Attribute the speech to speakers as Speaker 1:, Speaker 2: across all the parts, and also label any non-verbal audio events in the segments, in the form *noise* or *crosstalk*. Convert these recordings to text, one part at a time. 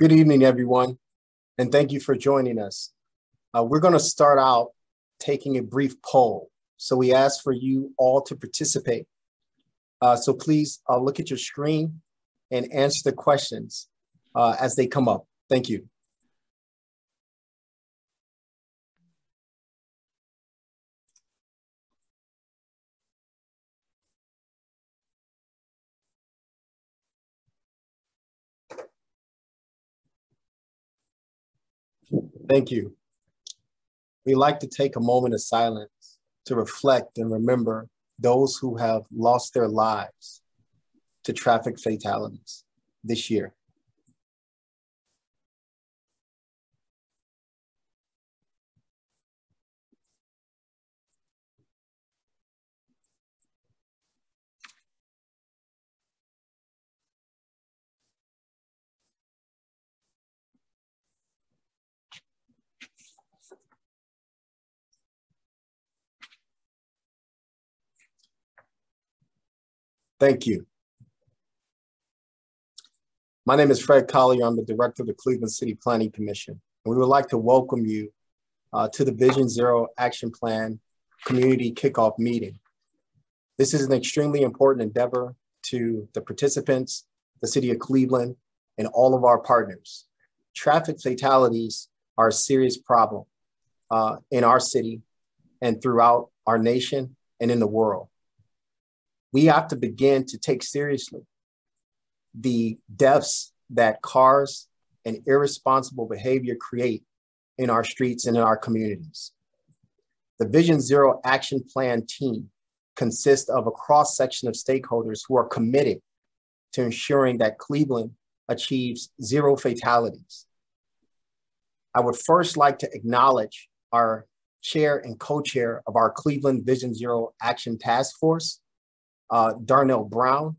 Speaker 1: Good evening, everyone, and thank you for joining us. Uh, we're going to start out taking a brief poll. So we ask for you all to participate. Uh, so please uh, look at your screen and answer the questions uh, as they come up. Thank you. Thank you. We like to take a moment of silence to reflect and remember those who have lost their lives to traffic fatalities this year. Thank you. My name is Fred Collier. I'm the director of the Cleveland City Planning Commission. And we would like to welcome you uh, to the Vision Zero Action Plan Community Kickoff Meeting. This is an extremely important endeavor to the participants, the City of Cleveland, and all of our partners. Traffic fatalities are a serious problem uh, in our city and throughout our nation and in the world we have to begin to take seriously the deaths that cars and irresponsible behavior create in our streets and in our communities. The Vision Zero Action Plan team consists of a cross section of stakeholders who are committed to ensuring that Cleveland achieves zero fatalities. I would first like to acknowledge our chair and co-chair of our Cleveland Vision Zero Action Task Force, uh, Darnell Brown,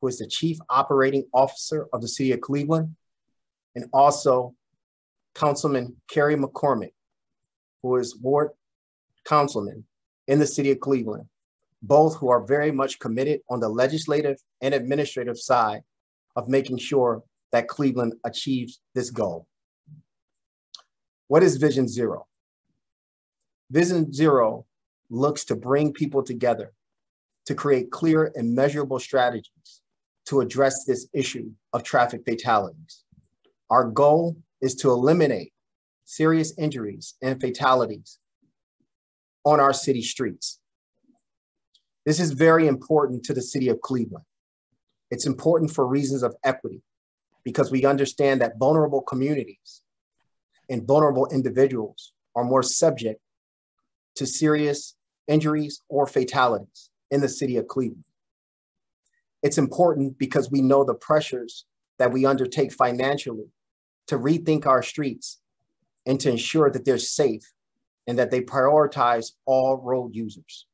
Speaker 1: who is the Chief Operating Officer of the City of Cleveland, and also Councilman Kerry McCormack, who is Ward Councilman in the City of Cleveland, both who are very much committed on the legislative and administrative side of making sure that Cleveland achieves this goal. What is Vision Zero? Vision Zero looks to bring people together to create clear and measurable strategies to address this issue of traffic fatalities. Our goal is to eliminate serious injuries and fatalities on our city streets. This is very important to the city of Cleveland. It's important for reasons of equity because we understand that vulnerable communities and vulnerable individuals are more subject to serious injuries or fatalities in the city of Cleveland. It's important because we know the pressures that we undertake financially to rethink our streets and to ensure that they're safe and that they prioritize all road users.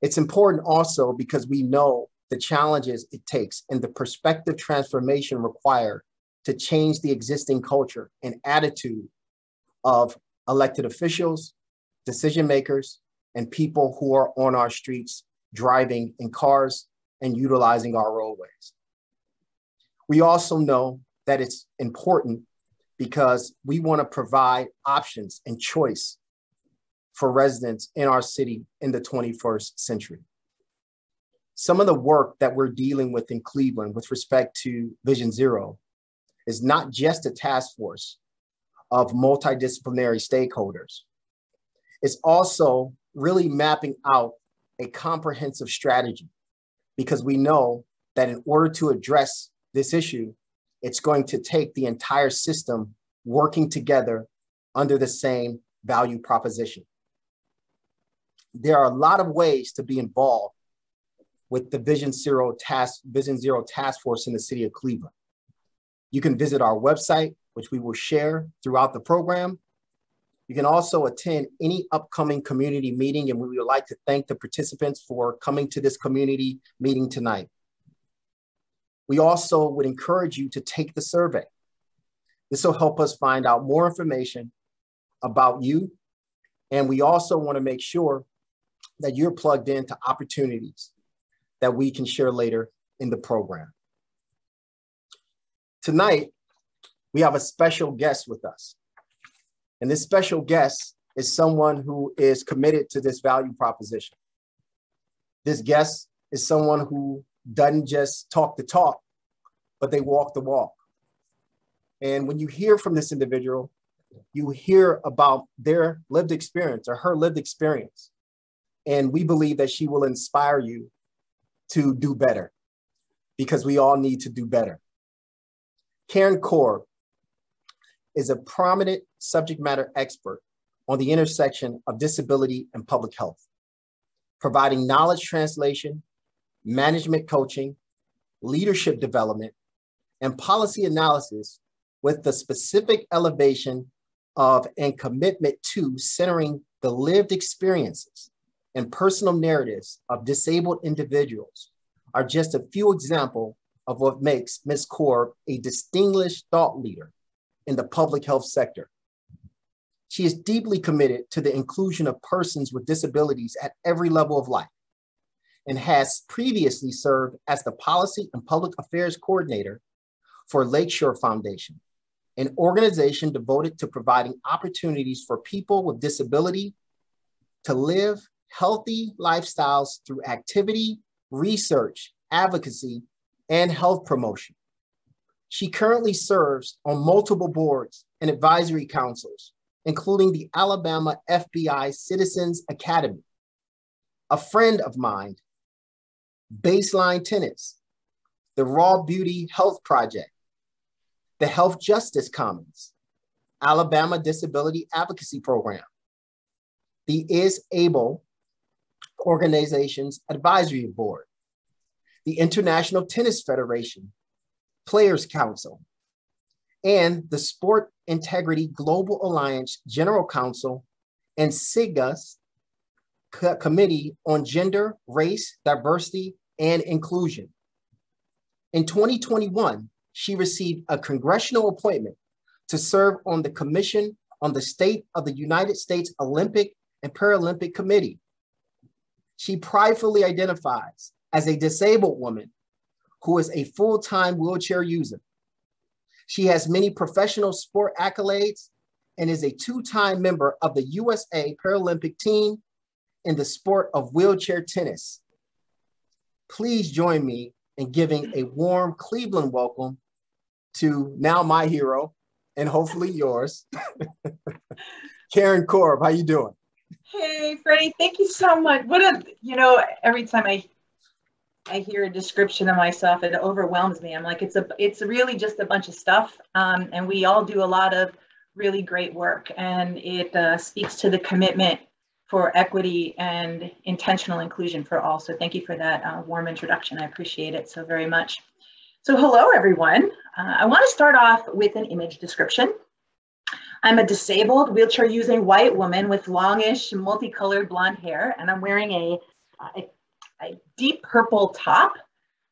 Speaker 1: It's important also because we know the challenges it takes and the perspective transformation required to change the existing culture and attitude of elected officials, decision makers, and people who are on our streets driving in cars and utilizing our roadways. We also know that it's important because we want to provide options and choice for residents in our city in the 21st century. Some of the work that we're dealing with in Cleveland with respect to Vision Zero is not just a task force of multidisciplinary stakeholders. It's also really mapping out a comprehensive strategy because we know that in order to address this issue, it's going to take the entire system working together under the same value proposition. There are a lot of ways to be involved with the Vision Zero Task, Vision Zero Task Force in the city of Cleveland. You can visit our website, which we will share throughout the program, you can also attend any upcoming community meeting, and we would like to thank the participants for coming to this community meeting tonight. We also would encourage you to take the survey. This will help us find out more information about you. And we also want to make sure that you're plugged into opportunities that we can share later in the program. Tonight, we have a special guest with us. And this special guest is someone who is committed to this value proposition. This guest is someone who doesn't just talk the talk, but they walk the walk. And when you hear from this individual, you hear about their lived experience or her lived experience. And we believe that she will inspire you to do better because we all need to do better. Karen Korb is a prominent subject matter expert on the intersection of disability and public health, providing knowledge translation, management coaching, leadership development, and policy analysis with the specific elevation of and commitment to centering the lived experiences and personal narratives of disabled individuals are just a few examples of what makes Ms. Korb a distinguished thought leader in the public health sector. She is deeply committed to the inclusion of persons with disabilities at every level of life and has previously served as the Policy and Public Affairs Coordinator for Lakeshore Foundation, an organization devoted to providing opportunities for people with disability to live healthy lifestyles through activity, research, advocacy, and health promotion. She currently serves on multiple boards and advisory councils, including the Alabama FBI Citizens Academy. A friend of mine, Baseline Tennis, the Raw Beauty Health Project, the Health Justice Commons, Alabama Disability Advocacy Program, the Is Able Organizations Advisory Board, the International Tennis Federation, Players Council, and the Sport Integrity Global Alliance General Council and SIGA's Committee on Gender, Race, Diversity, and Inclusion. In 2021, she received a congressional appointment to serve on the Commission on the State of the United States Olympic and Paralympic Committee. She pridefully identifies as a disabled woman who is a full-time wheelchair user. She has many professional sport accolades and is a two-time member of the USA Paralympic team in the sport of wheelchair tennis. Please join me in giving a warm Cleveland welcome to now my hero and hopefully yours, *laughs* Karen Korb. How you doing?
Speaker 2: Hey, Freddie, thank you so much. What a, you know, every time I I hear a description of myself, it overwhelms me. I'm like, it's a, it's really just a bunch of stuff, um, and we all do a lot of really great work, and it uh, speaks to the commitment for equity and intentional inclusion for all. So thank you for that uh, warm introduction. I appreciate it so very much. So hello, everyone. Uh, I want to start off with an image description. I'm a disabled wheelchair using white woman with longish multicolored blonde hair, and I'm wearing a, a a deep purple top.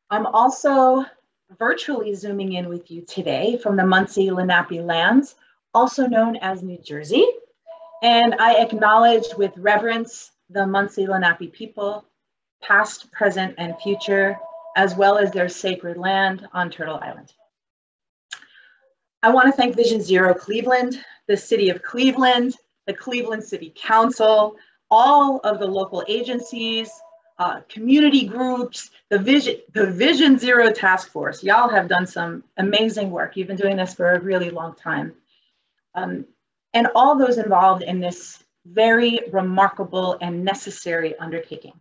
Speaker 2: I'm also virtually zooming in with you today from the Munsee Lenape lands, also known as New Jersey. And I acknowledge with reverence the Munsee Lenape people, past, present, and future, as well as their sacred land on Turtle Island. I want to thank Vision Zero Cleveland, the City of Cleveland, the Cleveland City Council, all of the local agencies, uh, community groups, the Vision, the Vision Zero Task Force. Y'all have done some amazing work. You've been doing this for a really long time. Um, and all those involved in this very remarkable and necessary undertaking.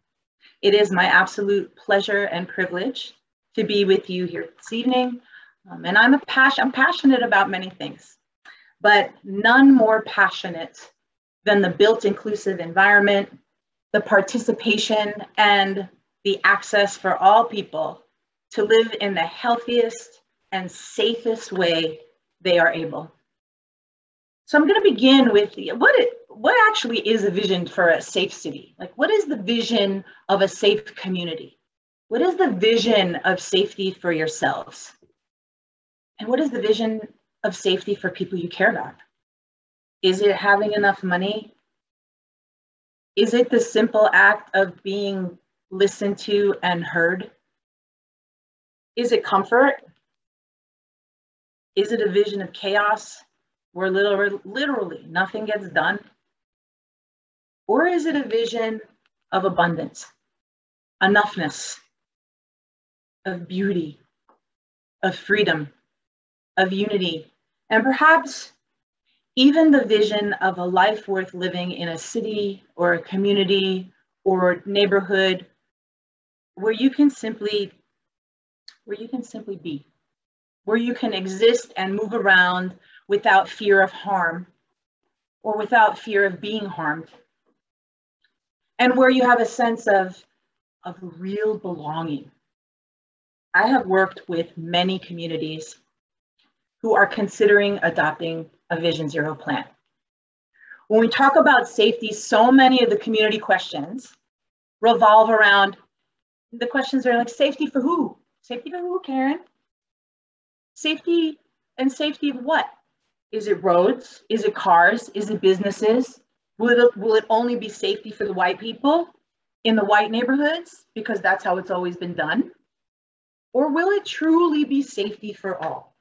Speaker 2: It is my absolute pleasure and privilege to be with you here this evening. Um, and I'm, a passion, I'm passionate about many things, but none more passionate than the built inclusive environment the participation and the access for all people to live in the healthiest and safest way they are able. So I'm going to begin with what it, what actually is a vision for a safe city? Like what is the vision of a safe community? What is the vision of safety for yourselves? And what is the vision of safety for people you care about? Is it having enough money is it the simple act of being listened to and heard? Is it comfort? Is it a vision of chaos where literally, literally nothing gets done? Or is it a vision of abundance, enoughness, of beauty, of freedom, of unity, and perhaps even the vision of a life worth living in a city or a community or neighborhood where you can simply where you can simply be where you can exist and move around without fear of harm or without fear of being harmed. And where you have a sense of of real belonging. I have worked with many communities who are considering adopting a Vision Zero plan. When we talk about safety, so many of the community questions revolve around the questions are like safety for who? Safety for who, Karen? Safety and safety of what? Is it roads? Is it cars? Is it businesses? Will it, will it only be safety for the white people in the white neighborhoods because that's how it's always been done? Or will it truly be safety for all?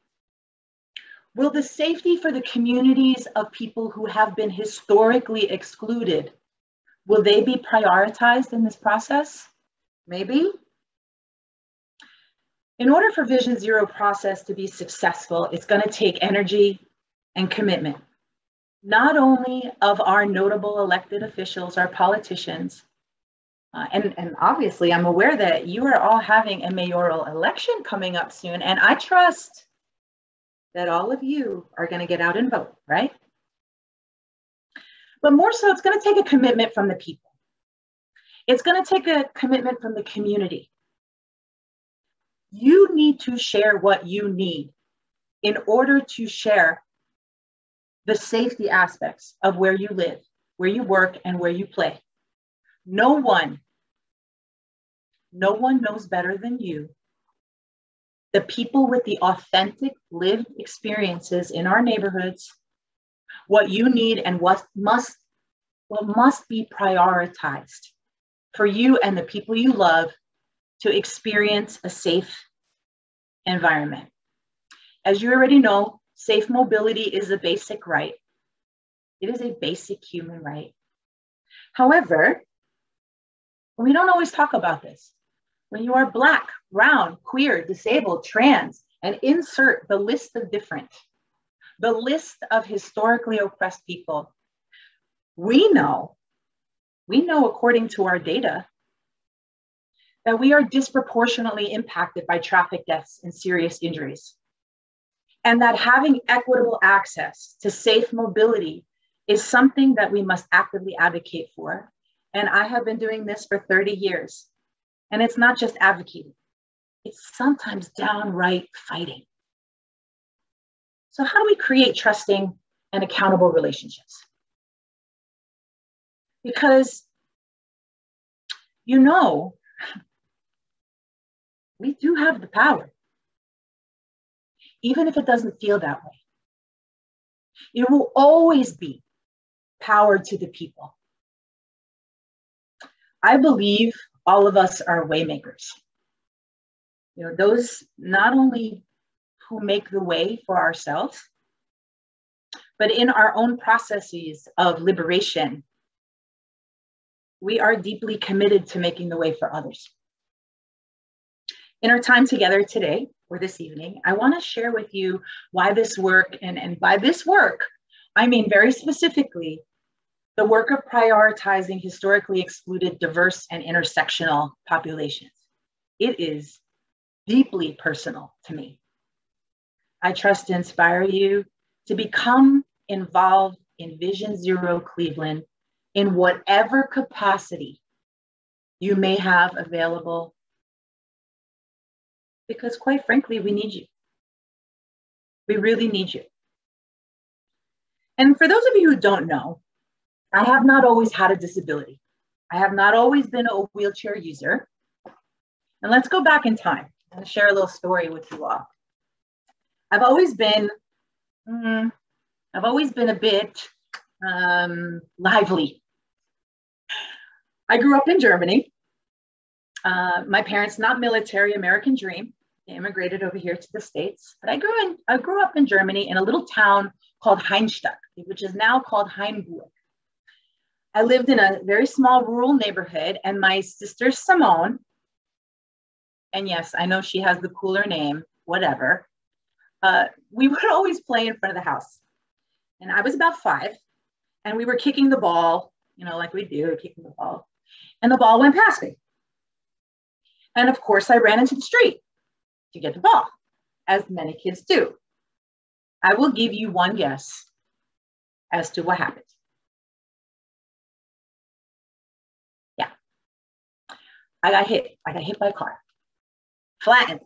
Speaker 2: Will the safety for the communities of people who have been historically excluded, will they be prioritized in this process? Maybe. In order for Vision Zero process to be successful, it's gonna take energy and commitment, not only of our notable elected officials, our politicians, uh, and, and obviously I'm aware that you are all having a mayoral election coming up soon, and I trust that all of you are going to get out and vote, right? But more so, it's going to take a commitment from the people. It's going to take a commitment from the community. You need to share what you need in order to share the safety aspects of where you live, where you work, and where you play. No one, no one knows better than you the people with the authentic lived experiences in our neighborhoods, what you need and what must what must be prioritized for you and the people you love to experience a safe environment. As you already know, safe mobility is a basic right. It is a basic human right. However, we don't always talk about this. When you are Black, brown, queer, disabled, trans, and insert the list of different, the list of historically oppressed people. We know, we know according to our data, that we are disproportionately impacted by traffic deaths and serious injuries. And that having equitable access to safe mobility is something that we must actively advocate for. And I have been doing this for 30 years. And it's not just advocating, it's sometimes downright fighting. So, how do we create trusting and accountable relationships? Because you know, we do have the power, even if it doesn't feel that way. It will always be power to the people. I believe all of us are waymakers. You know, those not only who make the way for ourselves, but in our own processes of liberation, we are deeply committed to making the way for others. In our time together today, or this evening, I want to share with you why this work, and, and by this work, I mean very specifically the work of prioritizing historically excluded, diverse, and intersectional populations. It is deeply personal to me. I trust to inspire you to become involved in Vision Zero Cleveland in whatever capacity you may have available. Because quite frankly, we need you. We really need you. And for those of you who don't know, I have not always had a disability. I have not always been a wheelchair user. And let's go back in time and share a little story with you all. I've always been, mm, I've always been a bit um, lively. I grew up in Germany. Uh, my parents, not military, American dream. They immigrated over here to the States, but I grew in, I grew up in Germany in a little town called Hainstadt, which is now called Hainburg. I lived in a very small rural neighborhood, and my sister Simone, and yes, I know she has the cooler name, whatever, uh, we *laughs* would always play in front of the house. And I was about five, and we were kicking the ball, you know, like we do, kicking the ball. And the ball went past me. And of course, I ran into the street to get the ball, as many kids do. I will give you one guess as to what happened. I got hit. I got hit by a car. Flattened.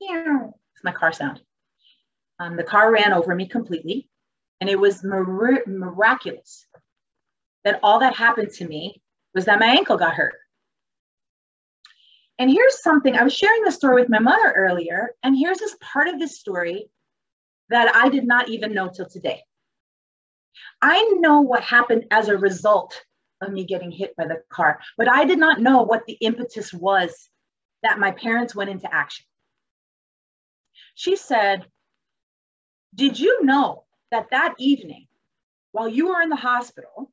Speaker 2: Yeah. It's my car sound. Um, the car ran over me completely. And it was mir- miraculous that all that happened to me was that my ankle got hurt. And here's something I was sharing the story with my mother earlier, and here's this part of this story that I did not even know till today. I know what happened as a result of me getting hit by the car, but I did not know what the impetus was that my parents went into action. She said, Did you know that that evening, while you were in the hospital,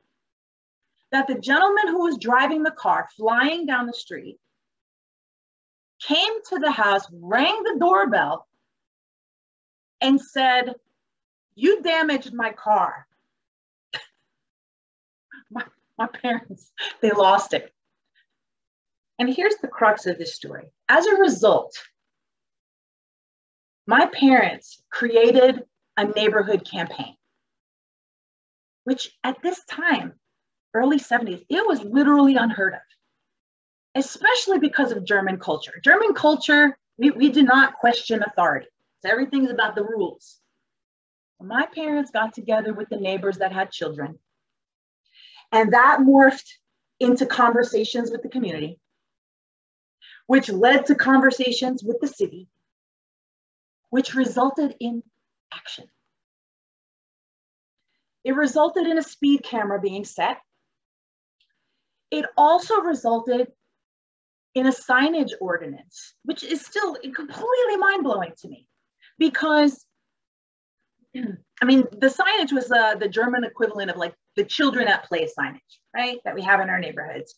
Speaker 2: that the gentleman who was driving the car flying down the street came to the house, rang the doorbell, and said, You damaged my car. *laughs* my, parents, they lost it. And here's the crux of this story. As a result, my parents created a neighborhood campaign, which at this time, early 70s, it was literally unheard of especially because of German culture. German culture, we, we do not question authority. So everything's about the rules. My parents got together with the neighbors that had children, and that morphed into conversations with the community, which led to conversations with the city, which resulted in action. It resulted in a speed camera being set. It also resulted in a signage ordinance, which is still completely mind blowing to me because *clears throat* I mean, the signage was uh, the German equivalent of like the children at play signage, right? That we have in our neighborhoods.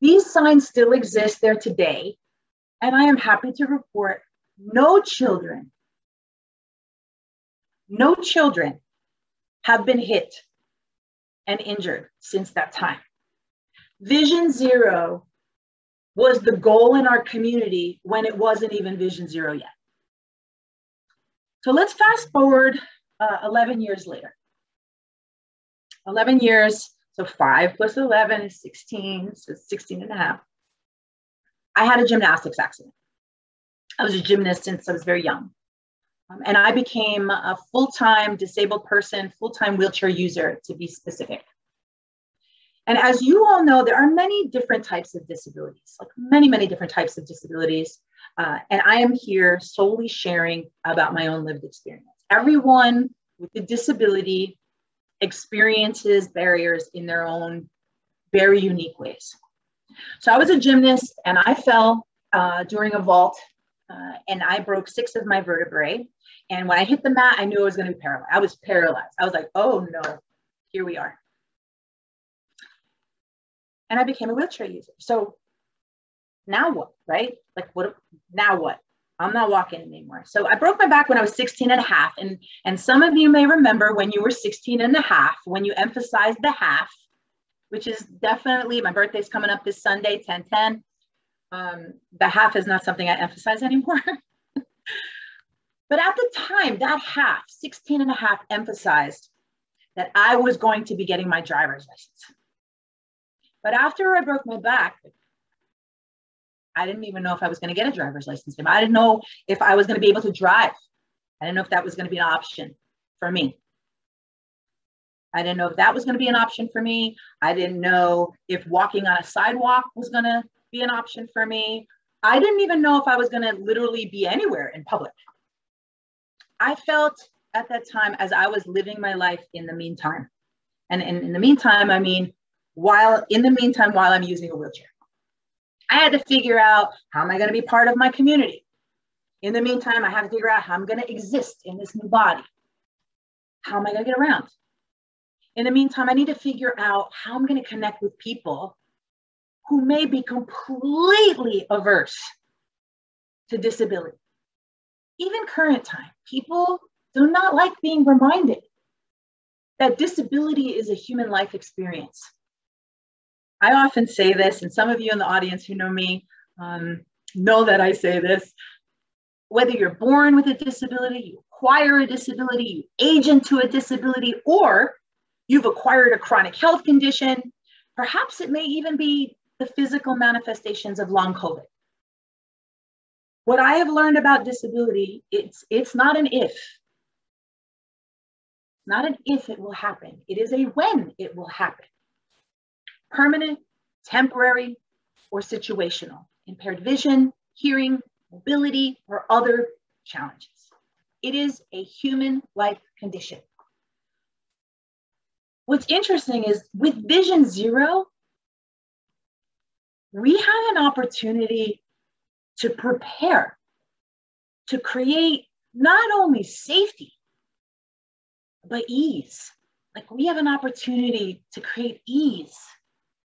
Speaker 2: These signs still exist there today. And I am happy to report no children, no children have been hit and injured since that time. Vision Zero was the goal in our community when it wasn't even Vision Zero yet. So let's fast forward uh, 11 years later. 11 years, so five plus 11 is 16, so 16 and a half. I had a gymnastics accident. I was a gymnast since I was very young. Um, and I became a full-time disabled person, full-time wheelchair user to be specific. And as you all know, there are many different types of disabilities, like many, many different types of disabilities. Uh, and I am here solely sharing about my own lived experience. Everyone with a disability experiences barriers in their own very unique ways. So I was a gymnast and I fell uh, during a vault uh, and I broke six of my vertebrae. And when I hit the mat, I knew I was going to be paralyzed. I was paralyzed. I was like, oh no, here we are and I became a wheelchair user. So now what, right? Like what, now what? I'm not walking anymore. So I broke my back when I was 16 and a half. And, and some of you may remember when you were 16 and a half, when you emphasized the half, which is definitely, my birthday's coming up this Sunday, 1010. Um, the half is not something I emphasize anymore. *laughs* but at the time, that half, 16 and a half, emphasized that I was going to be getting my driver's license. But after I broke my back, I didn't even know if I was going to get a driver's license. I didn't know if I was going to be able to drive. I didn't know if that was going to be an option for me. I didn't know if that was going to be an option for me. I didn't know if walking on a sidewalk was going to be an option for me. I didn't even know if I was going to literally be anywhere in public. I felt at that time as I was living my life in the meantime. And in, in the meantime, I mean while in the meantime, while I'm using a wheelchair. I had to figure out how am I going to be part of my community? In the meantime, I have to figure out how I'm going to exist in this new body. How am I going to get around? In the meantime, I need to figure out how I'm going to connect with people who may be completely averse to disability. Even current time, people do not like being reminded that disability is a human life experience. I often say this, and some of you in the audience who know me um, know that I say this. Whether you're born with a disability, you acquire a disability, you age into a disability, or you've acquired a chronic health condition, perhaps it may even be the physical manifestations of long COVID. What I have learned about disability, it's, it's not an if, not an if it will happen. It is a when it will happen. Permanent, temporary, or situational. Impaired vision, hearing, mobility, or other challenges. It is a human life condition. What's interesting is with Vision Zero, we have an opportunity to prepare, to create not only safety, but ease. Like we have an opportunity to create ease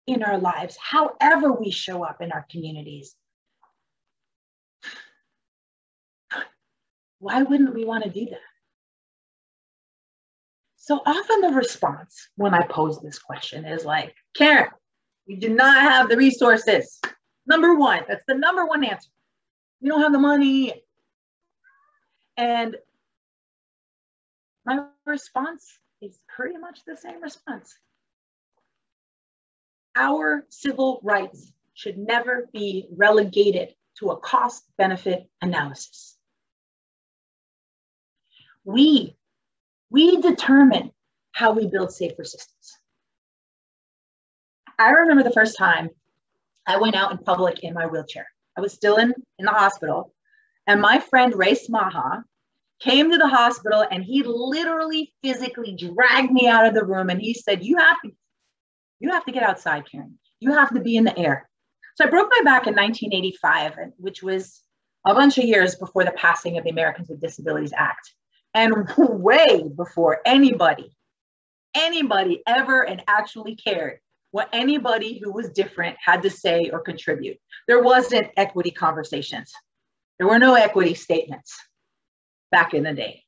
Speaker 2: in our lives, however we show up in our communities. Why wouldn't we want to do that? So often the response when I pose this question is like, Karen, we do not have the resources. Number one, that's the number one answer. We don't have the money. And my response is pretty much the same response. Our civil rights should never be relegated to a cost benefit analysis. We, we determine how we build safer systems. I remember the first time I went out in public in my wheelchair. I was still in, in the hospital, and my friend Ray Smaha, came to the hospital and he literally physically dragged me out of the room and he said, You have to, you have to get outside, Karen. You have to be in the air. So I broke my back in 1985, which was a bunch of years before the passing of the Americans with Disabilities Act. And *laughs* way before anybody, anybody ever and actually cared what anybody who was different had to say or contribute. There wasn't equity conversations. There were no equity statements back in the day.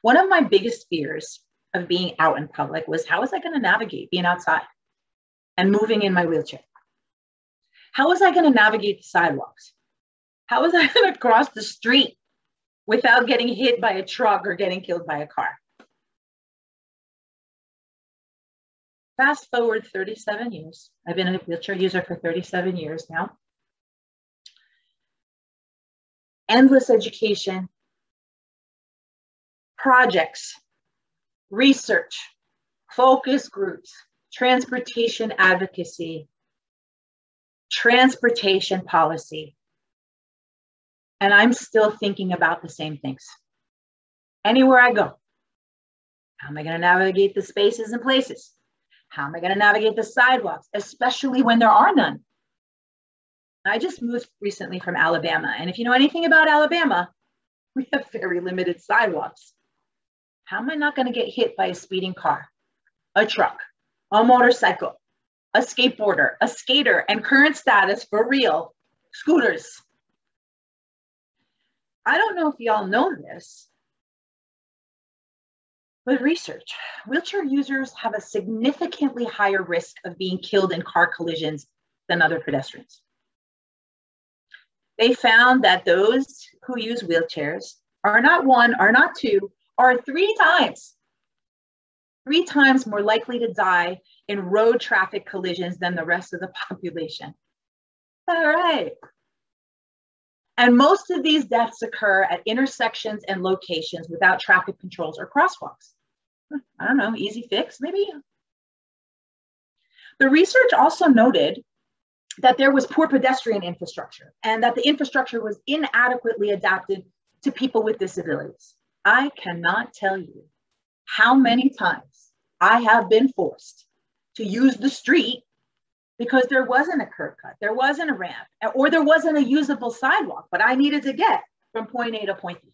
Speaker 2: One of my biggest fears of being out in public was how was I going to navigate being outside and moving in my wheelchair? How was I going to navigate the sidewalks? How was I *laughs* going to cross the street without getting hit by a truck or getting killed by a car? Fast forward 37 years. I've been a wheelchair user for 37 years now. Endless education, projects, research, focus groups, transportation advocacy, transportation policy. And I'm still thinking about the same things. Anywhere I go, how am I going to navigate the spaces and places? How am I going to navigate the sidewalks, especially when there are none? I just moved recently from Alabama. And if you know anything about Alabama, *laughs* we have very limited sidewalks. How am I not going to get hit by a speeding car, a truck, a motorcycle, a skateboarder, a skater, and current status for real, scooters? I don't know if y'all know this, but research, wheelchair users have a significantly higher risk of being killed in car collisions than other pedestrians. They found that those who use wheelchairs are not one, are not two, are three times, three times more likely to die in road traffic collisions than the rest of the population. All right. And most of these deaths occur at intersections and locations without traffic controls or crosswalks. Hmm, I don't know, easy fix, maybe. The research also noted that there was poor pedestrian infrastructure and that the infrastructure was inadequately adapted to people with disabilities. I cannot tell you how many times I have been forced to use the street because there wasn't a curb cut, there wasn't a ramp, or there wasn't a usable sidewalk, but I needed to get from point A to point B.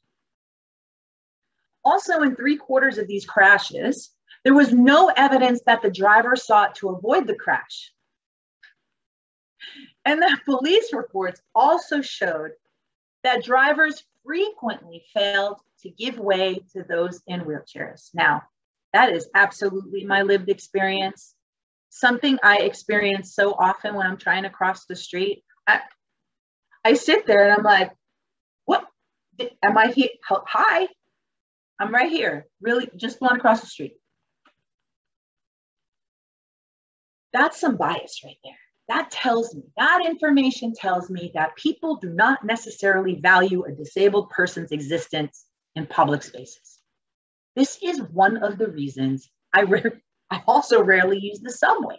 Speaker 2: Also, in three quarters of these crashes, there was no evidence that the driver sought to avoid the crash. And the *laughs* police reports also showed that drivers frequently failed to give way to those in wheelchairs. Now, that is absolutely my lived experience. Something I experience so often when I'm trying to cross the street. I, I sit there and I'm like, what? Am I here? Hi, I'm right here. Really, just want to cross the street. That's some bias right there. That tells me, that information tells me that people do not necessarily value a disabled person's existence in public spaces. This is one of the reasons I, *laughs* I also rarely use the subway.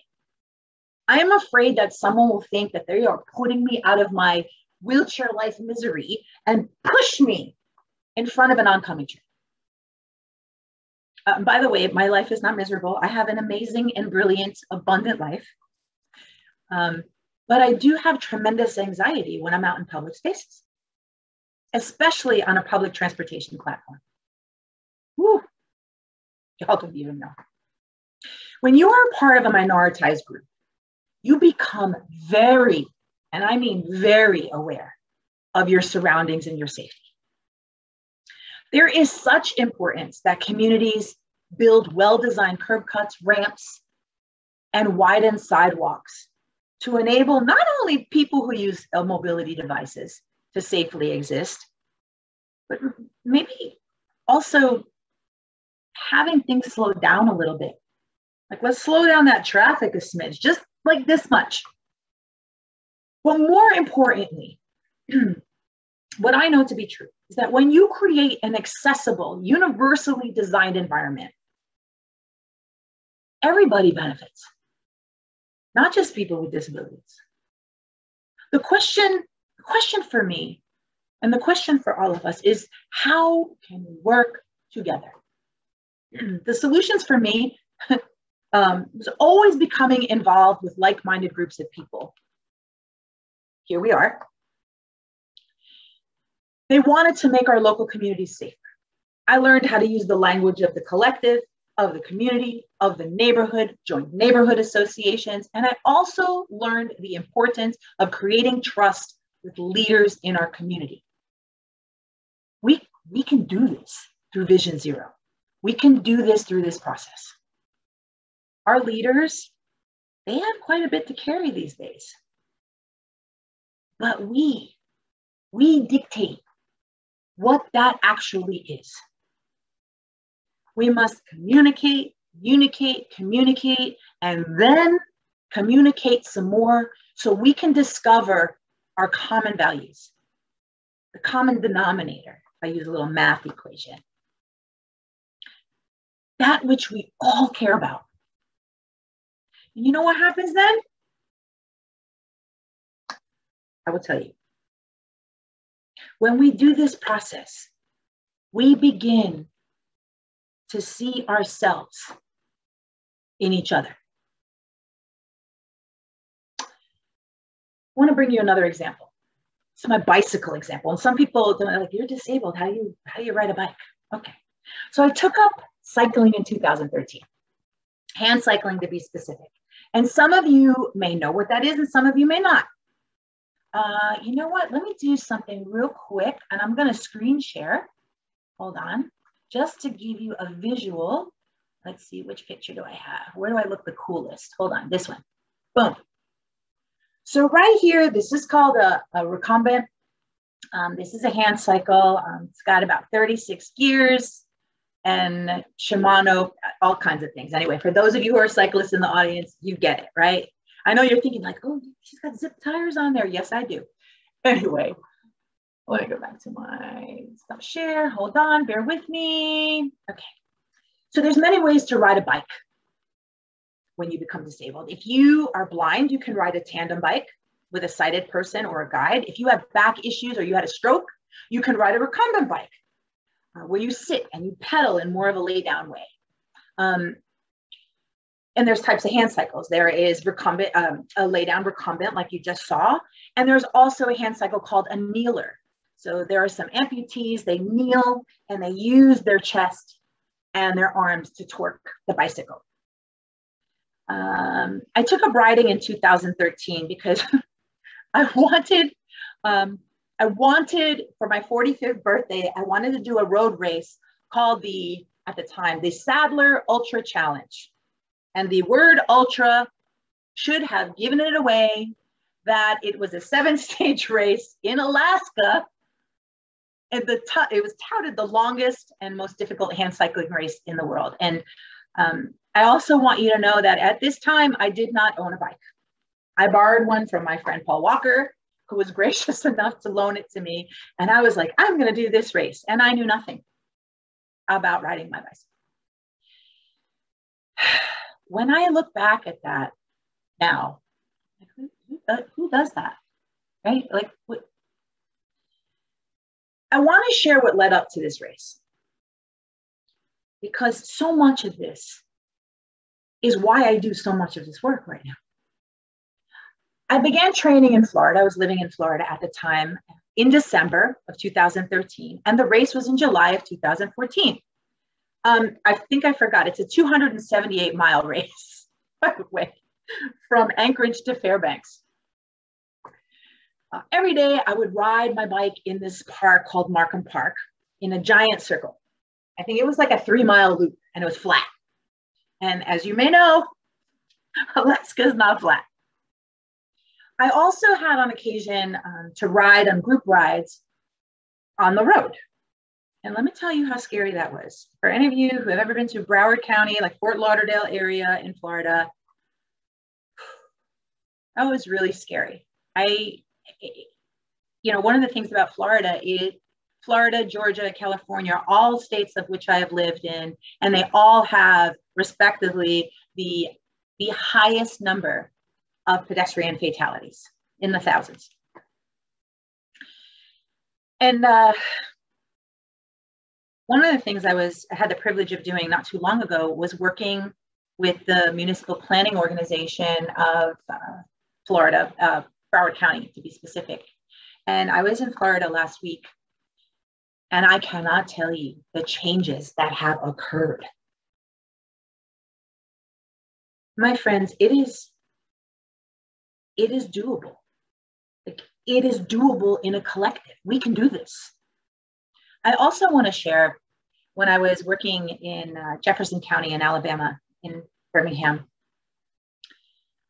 Speaker 2: I am afraid that someone will think that they are putting me out of my wheelchair life misery and push me in front of an oncoming train. Uh, by the way, my life is not miserable. I have an amazing and brilliant, abundant life. Um, but I do have tremendous anxiety when I'm out in public spaces, especially on a public transportation platform. Y'all don't even know. When you are part of a minoritized group, you become very, and I mean very aware of your surroundings and your safety. There is such importance that communities build well-designed curb cuts, ramps, and widen sidewalks to enable not only people who use uh, mobility devices to safely exist, but maybe also having things slow down a little bit. Like let's slow down that traffic a smidge, just like this much. But more importantly, *clears throat* what I know to be true is that when you create an accessible, universally designed environment, everybody benefits, not just people with disabilities. The question, the question for me, and the question for all of us is how can we work together? *clears throat* the solutions for me *laughs* um, was always becoming involved with like-minded groups of people. Here we are. They wanted to make our local communities safer. I learned how to use the language of the collective, of the community, of the neighborhood, joined neighborhood associations, and I also learned the importance of creating trust with leaders in our community. We, we can do this through Vision Zero. We can do this through this process. Our leaders, they have quite a bit to carry these days. But we, we dictate what that actually is. We must communicate, communicate, communicate, and then communicate some more so we can discover our common values, the common denominator. I use a little math equation, that which we all care about. And you know what happens then? I will tell you. When we do this process, we begin to see ourselves in each other. I want to bring you another example. It's my bicycle example. And some people are like, you're disabled. How do you how do you ride a bike? Okay. So I took up cycling in 2013. Hand cycling to be specific. And some of you may know what that is, and some of you may not uh, you know what? Let me do something real quick and I'm gonna screen share. Hold on, just to give you a visual. Let's see, which picture do I have? Where do I look the coolest? Hold on, this one. Boom. So right here, this is called a, a recumbent. Um, this is a hand cycle. Um, it's got about 36 gears and Shimano, all kinds of things. Anyway, for those of you who are cyclists in the audience, you get it, right? I know you're thinking like, oh, she's got zip tires on there. Yes, I do. Anyway, let me go back to my stop share. Hold on, bear with me. Okay. So there's many ways to ride a bike when you become disabled. If you are blind, you can ride a tandem bike with a sighted person or a guide. If you have back issues or you had a stroke, you can ride a recumbent bike uh, where you sit and you pedal in more of a lay down way. Um, and there's types of hand cycles. There is recumbent, um, a lay down recumbent, like you just saw, and there's also a hand cycle called a kneeler. So there are some amputees, they kneel and they use their chest and their arms to torque the bicycle. Um, I took up riding in 2013 because *laughs* I wanted, um, I wanted for my 45th birthday, I wanted to do a road race called the, at the time, the Sadler Ultra Challenge. And the word ultra should have given it away that it was a seven *laughs* stage race in Alaska. And the it was touted the longest and most difficult hand cycling race in the world. And um, I also want you to know that at this time, I did not own a bike. I borrowed one from my friend Paul Walker, who was *laughs* gracious enough to loan it to me. And I was like, I'm going to do this race. And I knew nothing about riding my bicycle. *sighs* When I look back at that now, like, who, who, uh, who does that? Right? Like, what? I want to share what led up to this race because so much of this is why I do so much of this work right now. I began training in Florida. I was living in Florida at the time in December of 2013, and the race was in July of 2014. Um, I think I forgot, it's a 278 mile *laughs* race, by the way, from Anchorage to Fairbanks. Uh, every day I would ride my bike in this park called Markham Park in a giant circle. I think it was like a three mile loop and it was flat. And as you may know, *laughs* Alaska is not flat. I also had on occasion um, to ride on group rides on the road. And let me tell you how scary that was. For any of you who have ever been to Broward County, like Fort Lauderdale area in Florida, *sighs* that was really scary. I, you know, one of the things about Florida is Florida, Georgia, California, all states of which I have lived in, and they all have respectively the, the highest number of pedestrian fatalities in the thousands. And uh, one of the things I was I had the privilege of doing not too long ago was working with the municipal planning organization of uh, Florida, uh, Broward County to be specific. And I was in Florida last week and I cannot tell you the changes that have occurred. My friends, it is it is doable. Like it is doable in a collective. We can do this. I also want to share when I was working in uh, Jefferson County in Alabama in Birmingham,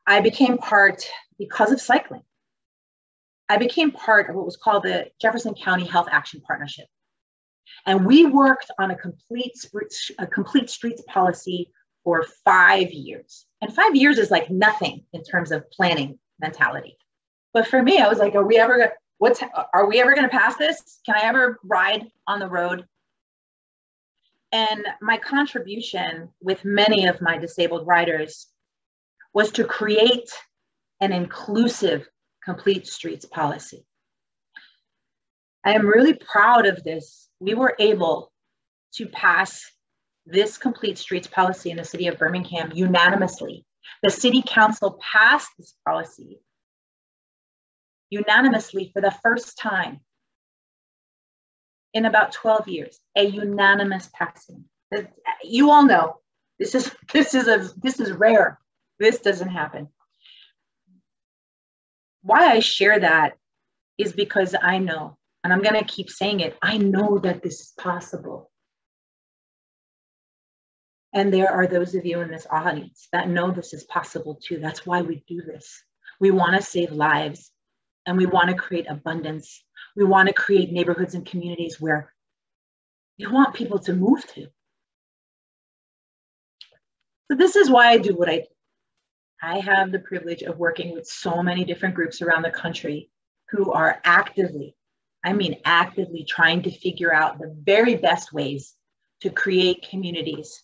Speaker 2: I became part because of cycling. I became part of what was called the Jefferson County Health Action Partnership. And we worked on a complete, a complete streets policy for five years. And five years is like nothing in terms of planning mentality. But for me, I was like, are we ever, what's, are we ever going to pass this? Can I ever ride on the road? And my contribution with many of my disabled riders was to create an inclusive complete streets policy. I am really proud of this we were able to pass this complete streets policy in the city of Birmingham unanimously. The city council passed this policy unanimously for the first time in about 12 years, a unanimous passing. Uh, you all know this is *laughs* this is a this is rare. This doesn't happen. Why I share that is because I know and I'm going to keep saying it, I know that this is possible. And there are those of you in this audience that know this is possible too. That's why we do this. We want to save lives and we want to create abundance. We want to create neighborhoods and communities where we want people to move to. So, this is why I do what I do. I have the privilege of working with so many different groups around the country who are actively I mean, actively trying to figure out the very best ways to create communities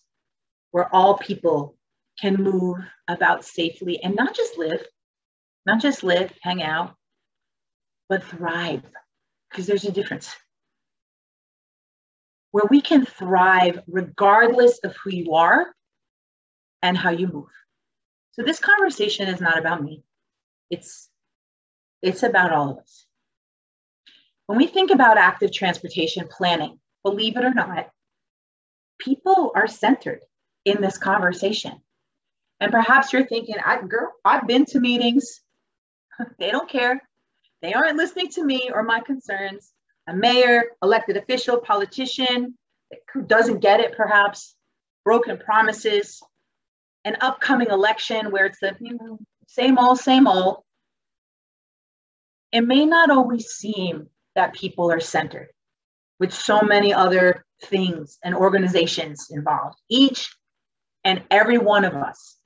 Speaker 2: where all people can move about safely and not just live, not just live, hang out, but thrive, because there's a difference. Where we can thrive regardless of who you are and how you move. So this conversation is not about me. It's it's about all of us. When we think about active transportation planning, believe it or not, people are centered in this conversation. And perhaps you're thinking, I, girl, I've been to meetings. *laughs* they don't care. They aren't listening to me or my concerns. A mayor, elected official, politician who doesn't get it, perhaps, broken promises, an upcoming election where it's the you know, same old, same old. It may not always seem that people are centered with so many other things and organizations involved, each and every one of us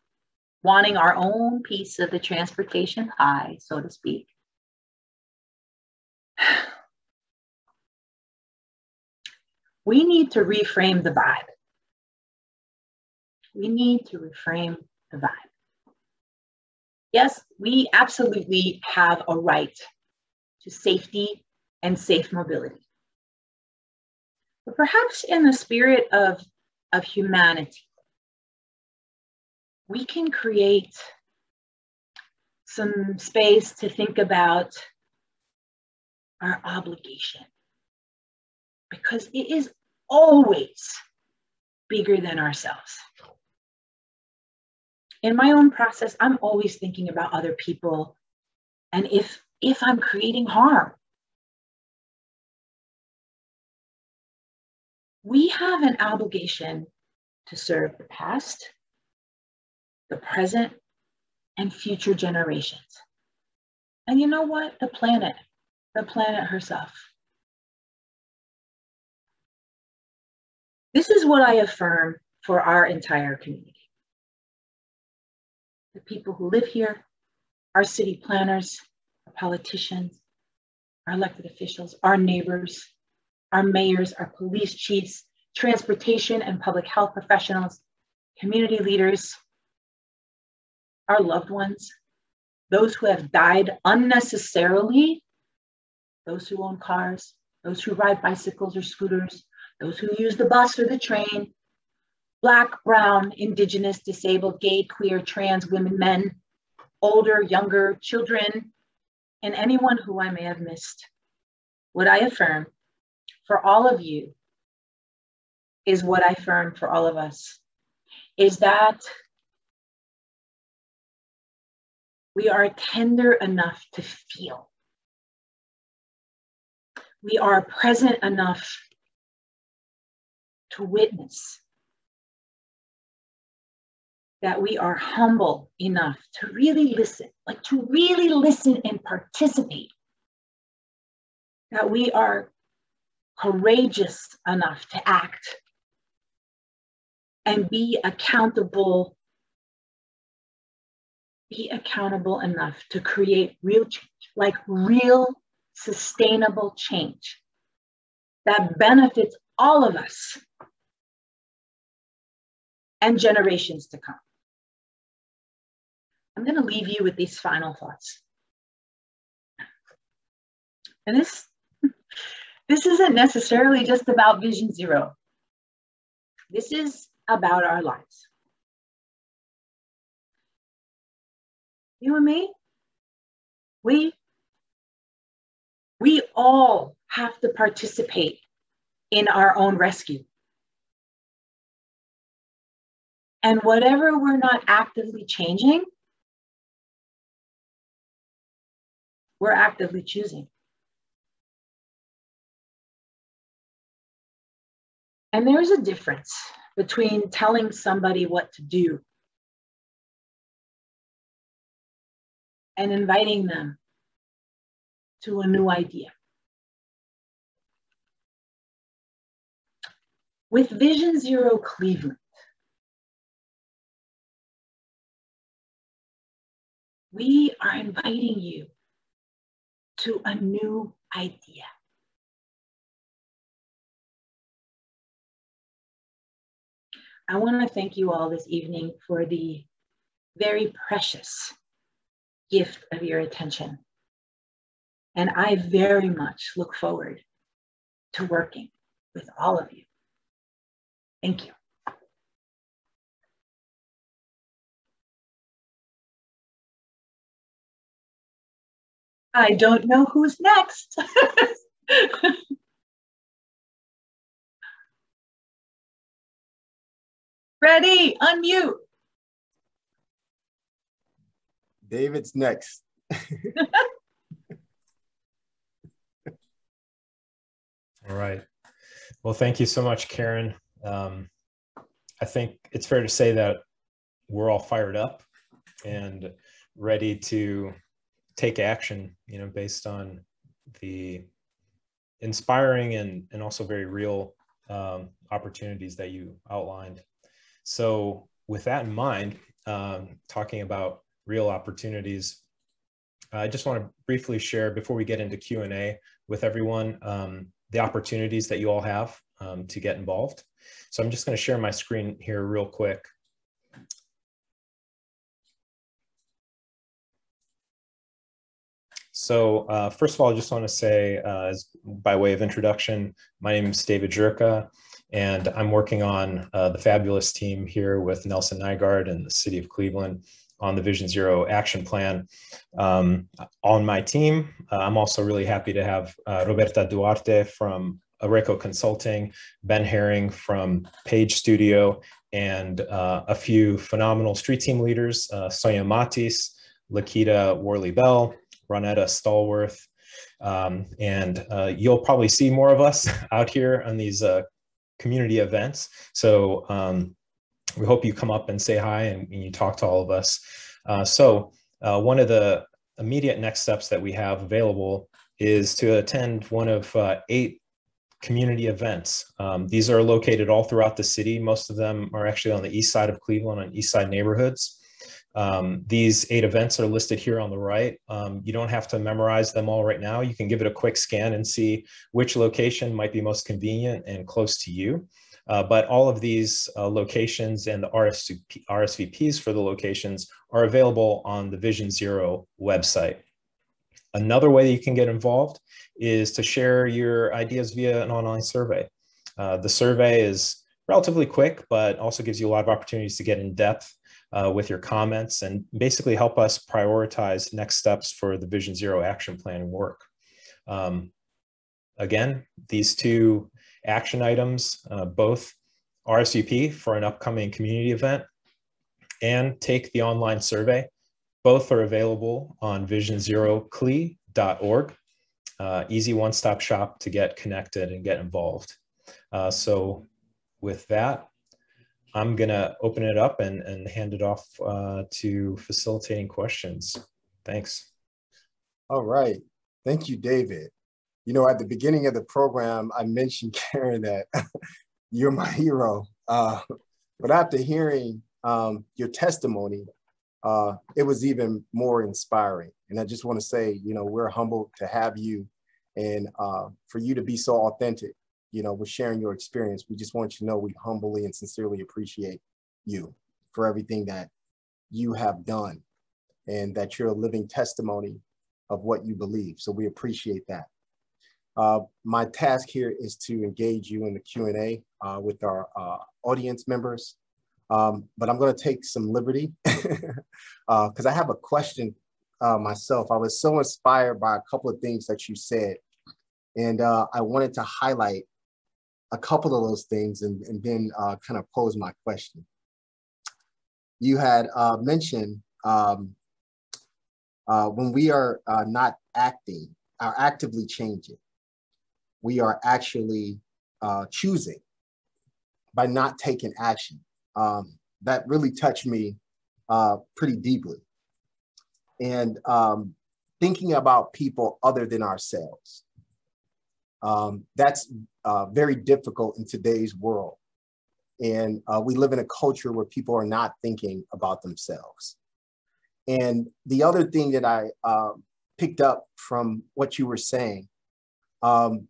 Speaker 2: wanting our own piece of the transportation pie, so to speak. *sighs* We need to reframe the vibe. We need to reframe the vibe. Yes, we absolutely have a right to safety and safe mobility. But perhaps in the spirit of, of humanity, we can create some space to think about our obligation because it is always bigger than ourselves. In my own process, I'm always thinking about other people and if if I'm creating harm. We have an obligation to serve the past, the present, and future generations. And you know what? The planet, the planet herself. This is what I affirm for our entire community. The people who live here, our city planners, our politicians, our elected officials, our neighbors, our mayors, our police chiefs, transportation and public health professionals, community leaders, our loved ones, those who have died unnecessarily, those who own cars, those who ride bicycles or scooters, those who use the bus or the train, Black, Brown, Indigenous, disabled, gay, queer, trans, women, men, older, younger, children, and anyone who I may have missed. What I affirm for all of you is what I affirm for all of us is that we are tender enough to feel. We are present enough to witness. That we are humble enough to really listen, like to really listen and participate. That we are courageous enough to act and be accountable be accountable enough to create real change, like real sustainable change that benefits all of us and generations to come. I'm going to leave you with these final thoughts. And this, *laughs* this isn't necessarily just about Vision Zero. This is about our lives. You and me, we, we all have to participate in our own rescue. And whatever we're not actively changing, we're actively choosing. And there's a difference between telling somebody what to do and inviting them to a new idea. With Vision Zero Cleveland, we are inviting you to a new idea. I want to thank you all this evening for the very precious gift of your attention. And I very much look forward to working with all of you. Thank you. I don't know who's next. *laughs* Ready, unmute.
Speaker 1: David's next. *laughs*
Speaker 3: All right. Well, thank you so much, Karen. Um, I think it's fair to say that we're all fired up and ready to take action, you know, based on the inspiring and, and also very real um, opportunities that you outlined. So with that in mind, um, talking about real opportunities, I just want to briefly share before we get into Q&A with everyone, um, the opportunities that you all have um, to get involved. So I'm just going to share my screen here real quick. So uh, first of all, I just want to say, uh, as, by way of introduction, my name is David Jurca, and I'm working on uh, the fabulous team here with Nelson Nygaard and the City of Cleveland on the Vision Zero action plan. Um, on my team, uh, I'm also really happy to have uh, Roberta Duarte from Areco Consulting, Ben Herring from Page Studio, and uh, a few phenomenal street team leaders, uh, Sonia Matis, Lakita Worley Bell, Ronetta Stallworth, um, and uh, you'll probably see more of us *laughs* out here on these uh, community events. So um, we hope you come up and say hi and, and you talk to all of us. Uh, so uh, one of the immediate next steps that we have available is to attend one of uh, eight community events. Um, these are located all throughout the city. Most of them are actually on the east side of Cleveland, on east side neighborhoods. Um, these eight events are listed here on the right. Um, you don't have to memorize them all right now. You can give it a quick scan and see which location might be most convenient and close to you. Uh, but all of these uh, locations and the RSVP, RSVPs for the locations are available on the Vision Zero website. Another way that you can get involved is to share your ideas via an online survey. Uh, the survey is relatively quick, but also gives you a lot of opportunities to get in depth uh, with your comments and basically help us prioritize next steps for the Vision Zero action plan work. Um, again, these two action items, uh, both RSVP for an upcoming community event and take the online survey. Both are available on visionzerocli.org. Uh, easy one-stop shop to get connected and get involved. Uh, so with that, I'm gonna open it up and, and hand it off uh, to facilitating questions. Thanks.
Speaker 1: All right. Thank you, David. You know, at the beginning of the program, I mentioned, *laughs* Karen, that *laughs* you're my hero. Uh, but after hearing um, your testimony, uh, it was even more inspiring. And I just want to say, you know, we're humbled to have you and uh, for you to be so authentic, you know, with sharing your experience. We just want you to know we humbly and sincerely appreciate you for everything that you have done and that you're a living testimony of what you believe. So we appreciate that. Uh, my task here is to engage you in the Q&A uh, with our uh, audience members, um, but I'm gonna take some liberty because *laughs* uh, I have a question uh, myself. I was so inspired by a couple of things that you said, and uh, I wanted to highlight a couple of those things and, and then kind of pose my question. You had mentioned um, when we are not acting, are actively changing we are actually uh, choosing by not taking action. Um, that really touched me uh, pretty deeply. And um, thinking about people other than ourselves. Um, that's uh, very difficult in today's world. And uh, we live in a culture where people are not thinking about themselves. And the other thing that I uh, picked up from what you were saying um,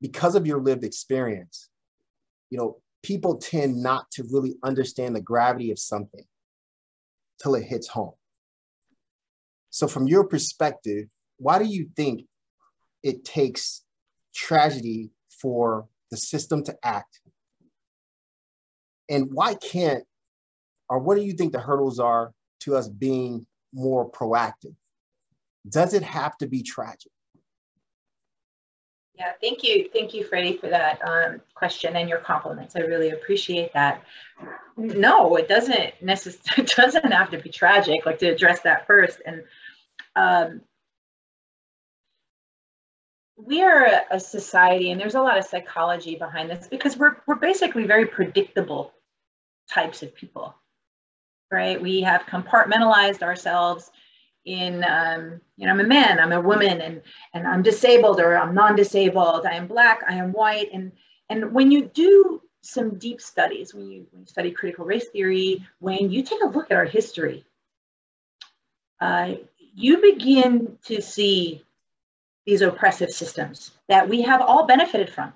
Speaker 1: because of your lived experience, you know, people tend not to really understand the gravity of something till it hits home. So, from your perspective, why do you think it takes tragedy for the system to act? And why can't, or what do you think the hurdles are to us being more proactive? Does it have to be tragic?
Speaker 2: Yeah, thank you. Thank you, Freddie, for that um, question and your compliments. I really appreciate that. No, it doesn't necessarily, *laughs* it doesn't have to be tragic, like to address that first. And um, we are a society, and there's a lot of psychology behind this because we're, we're basically very predictable types of people, right? We have compartmentalized ourselves in um, you know i'm a man i'm a woman and and i'm disabled or i'm non-disabled. I am black i am white. And and when you do some deep studies when you, when you study critical race theory when you take a look at our history uh, you begin to see these oppressive systems that we have all benefited from.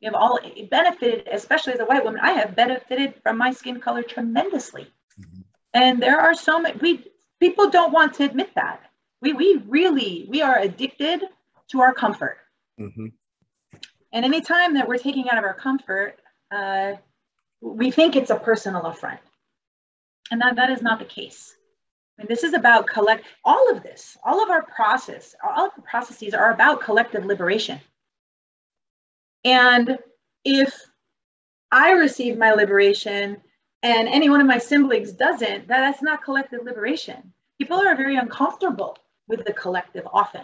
Speaker 2: We have all benefited especially as a white woman i have benefited from my skin color tremendously. Mm-hmm. and there are so many we people don't want to admit that. We, we really, we are addicted to our comfort. Mm-hmm. And anytime that we're taking out of our comfort, uh, we think it's a personal affront. And that, that is not the case. And this is about collect all of this, all of our process, all of the processes are about collective liberation. And if I receive my liberation and any one of my siblings doesn't, that, that's not collective liberation. People are very uncomfortable with the collective often.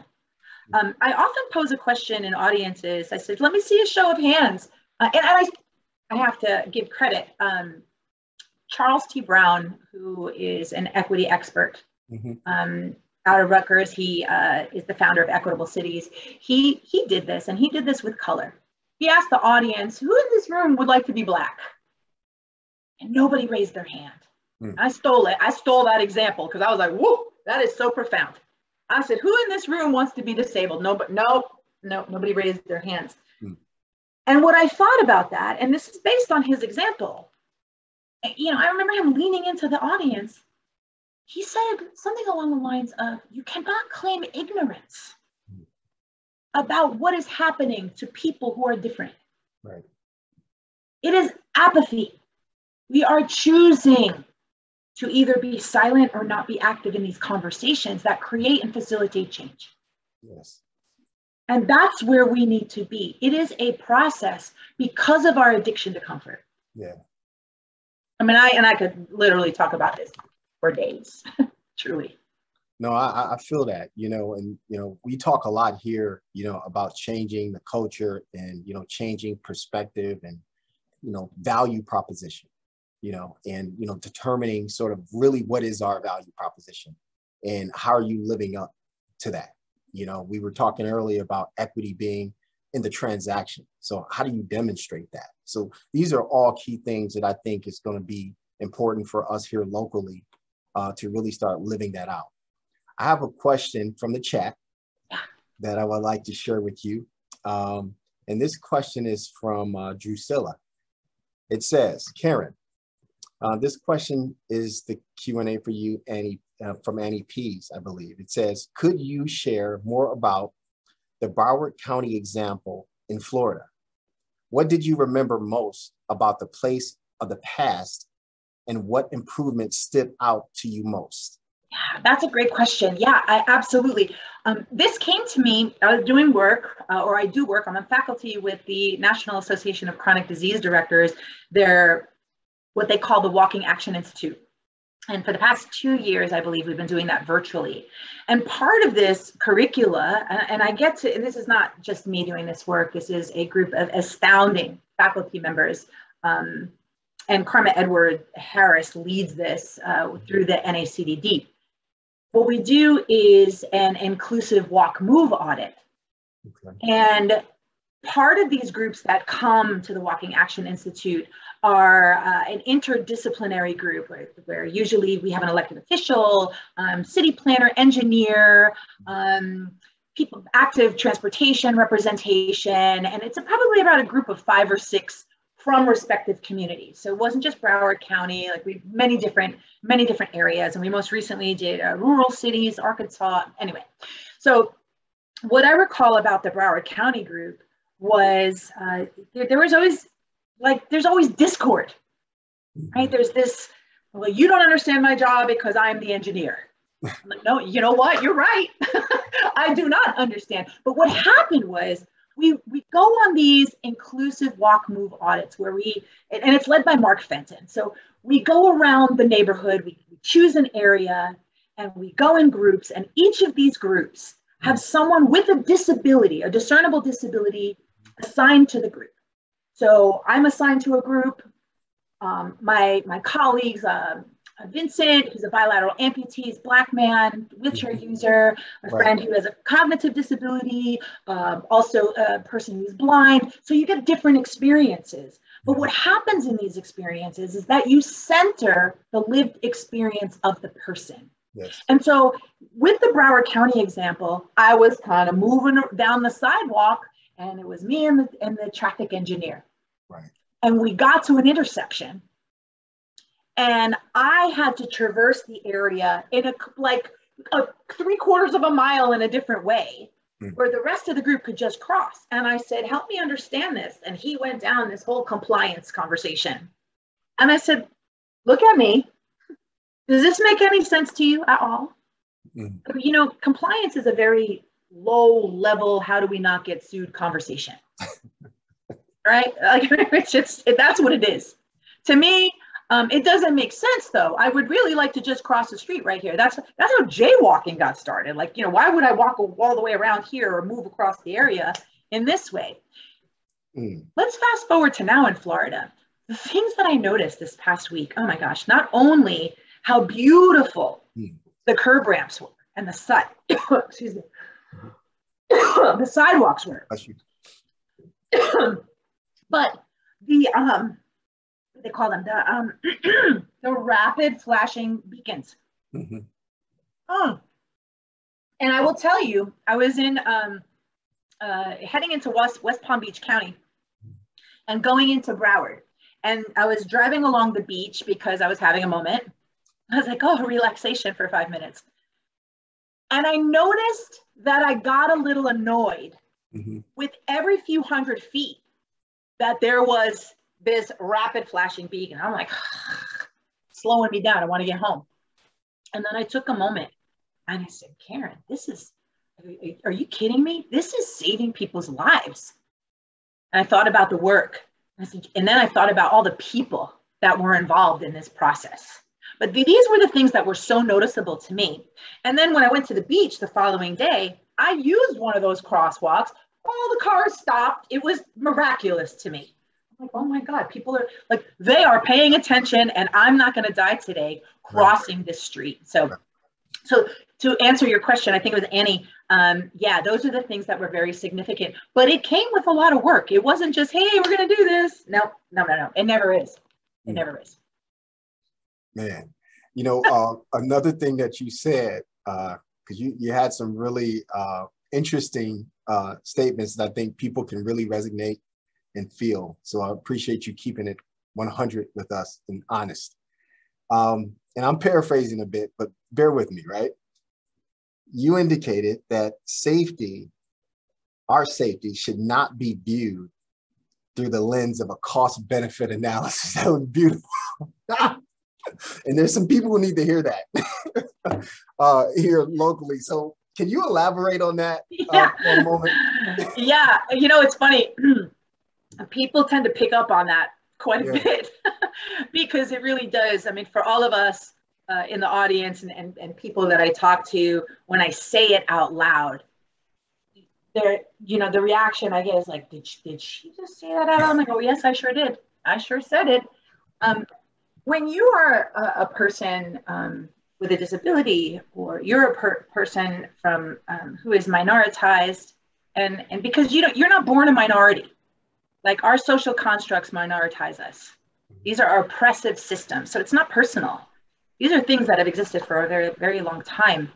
Speaker 2: Um, I often pose a question in audiences. I said, let me see a show of hands. Uh, and I, I have to give credit. Um, Charles T. Brown, who is an equity expert mm-hmm. um, out of Rutgers, he uh, is the founder of Equitable Cities. He, he did this, and he did this with color. He asked the audience, who in this room would like to be Black? and nobody raised their hand. Mm. I stole it. I stole that example because I was like, whoa, that is so profound. I said, who in this room wants to be disabled? No, but no, no, nobody raised their hands. Mm. And what I thought about that, and this is based on his example, you know, I remember him leaning into the audience. He said something along the lines of, you cannot claim ignorance mm. about what is happening to people who are different. Right. It is apathy. We are choosing to either be silent or not be active in these conversations that create and facilitate change. Yes. And that's where we need to be. It is a process because of our addiction to comfort.
Speaker 1: Yeah.
Speaker 2: I mean, I and I could literally talk about this for days, *laughs* truly.
Speaker 1: No, I, I feel that, you know, and, you know, we talk a lot here, you know, about changing the culture and, you know, changing perspective and, you know, value proposition you know, and, you know, determining sort of really what is our value proposition and how are you living up to that? You know, we were talking earlier about equity being in the transaction. So how do you demonstrate that? So these are all key things that I think is going to be important for us here locally uh, to really start living that out. I have a question from the chat that I would like to share with you. Um, and this question is from uh, Drusilla. It says, Karen, uh, this question is the Q&A for you, Annie, uh, from Annie Pease, I believe. It says, could you share more about the Broward County example in Florida? What did you remember most about the place of the past and what improvements stood out to you most?
Speaker 2: Yeah, that's a great question. Yeah, I, absolutely. Um, this came to me, I was doing work, uh, or I do work, I'm a faculty with the National Association of Chronic Disease Directors. Their what they call the Walking Action Institute. And for the past two years, I believe we've been doing that virtually. And part of this curricula, and I get to, and this is not just me doing this work, this is a group of astounding faculty members. Um, and Karma Edward Harris leads this uh, through the NACDD. What we do is an inclusive walk move audit. Okay. And part of these groups that come to the Walking Action Institute are uh, an interdisciplinary group where, where, usually we have an elected official, um, city planner, engineer, um, people, active transportation representation, and it's probably about a group of five or six from respective communities. So it wasn't just Broward County, like we many different many different areas, and we most recently did uh, rural cities, Arkansas. Anyway, so what I recall about the Broward County group was uh, there, there was always like there's always discord, right? Mm-hmm. There's this, well, you don't understand my job because I'm the engineer. I'm like, no, you know what? You're right. *laughs* I do not understand. But what happened was we, we go on these inclusive walk move audits where we, and it's led by Mark Fenton. So we go around the neighborhood, we, we choose an area, and we go in groups, and each of these groups have someone with a disability, a discernible disability, assigned to the group. So I'm assigned to a group. Um, my my colleagues, uh, Vincent, who's a bilateral amputee, is black man, wheelchair mm-hmm. user, a right. friend who has a cognitive disability, um, also a person who's blind. So you get different experiences. But what happens in these experiences is that you center the lived experience of the person.
Speaker 1: Yes.
Speaker 2: And so with the Broward County example, I was kind of moving down the sidewalk and it was me and the, and the traffic engineer.
Speaker 1: Right.
Speaker 2: And we got to an intersection and I had to traverse the area in a like a three quarters of a mile in a different way mm. where the rest of the group could just cross. And I said, help me understand this. And he went down this whole compliance conversation. And I said, look at me. Does this make any sense to you at all? Mm. You know, compliance is a very low level, how do we not get sued conversation. *laughs* right? Like *laughs* it's just, that's what it is. To me, um, it doesn't make sense though. I would really like to just cross the street right here. That's that's how jaywalking got started. Like, you know, why would I walk all the way around here or move across the area in this way? Mm. Let's fast forward to now in Florida. The things that I noticed this past week, oh my gosh, not only how beautiful mm. the curb ramps were and the side, *coughs* excuse me, *coughs* the sidewalks were, *coughs* but the um they call them the um *clears throat* the rapid flashing beacons. Mm-hmm. Oh, and I will tell you, I was in um, uh, heading into West West Palm Beach County and going into Broward, and I was driving along the beach because I was having a moment. I was like, oh, relaxation for five minutes. And I noticed that I got a little annoyed mm-hmm. with every few hundred feet that there was this rapid flashing beacon. I'm like, *sighs* slowing me down. I want to get home. And then I took a moment and I said, Karen, this is, are you kidding me? This is saving people's lives. And I thought about the work. And then I thought about all the people that were involved in this process. But these were the things that were so noticeable to me. And then when I went to the beach the following day, I used one of those crosswalks. All the cars stopped. It was miraculous to me I'm like, oh my God, people are like, they are paying attention and I'm not going to die today crossing right. this street. So, so to answer your question, I think it was Annie. Um, yeah, those are the things that were very significant, but it came with a lot of work. It wasn't just, hey, we're going to do this. No, no, no, no. It never is. It mm. never is.
Speaker 1: Man, you know, uh, *laughs* another thing that you said, because uh, you, you had some really uh, interesting uh, statements that I think people can really resonate and feel. So I appreciate you keeping it 100 with us and honest. Um, and I'm paraphrasing a bit, but bear with me, right? You indicated that safety, our safety, should not be viewed through the lens of a cost benefit *laughs* analysis. That was beautiful. *laughs* and there's some people who need to hear that *laughs* uh, here locally. So can you elaborate on that uh, yeah. for a moment? *laughs*
Speaker 2: yeah, you know, it's funny. *clears throat* people tend to pick up on that quite a yeah. bit *laughs* because it really does. I mean, for all of us uh, in the audience and, and, and people that I talk to, when I say it out loud, there, you know, the reaction I get is like, did she, did she just say that out loud? I'm like, oh, yes, I sure did. I sure said it. Um, when you are a, a person um, with a disability or you're a per- person from um, who is minoritized and, and because you don't, you're not born a minority, like our social constructs minoritize us. These are our oppressive systems. So it's not personal. These are things that have existed for a very, very long time.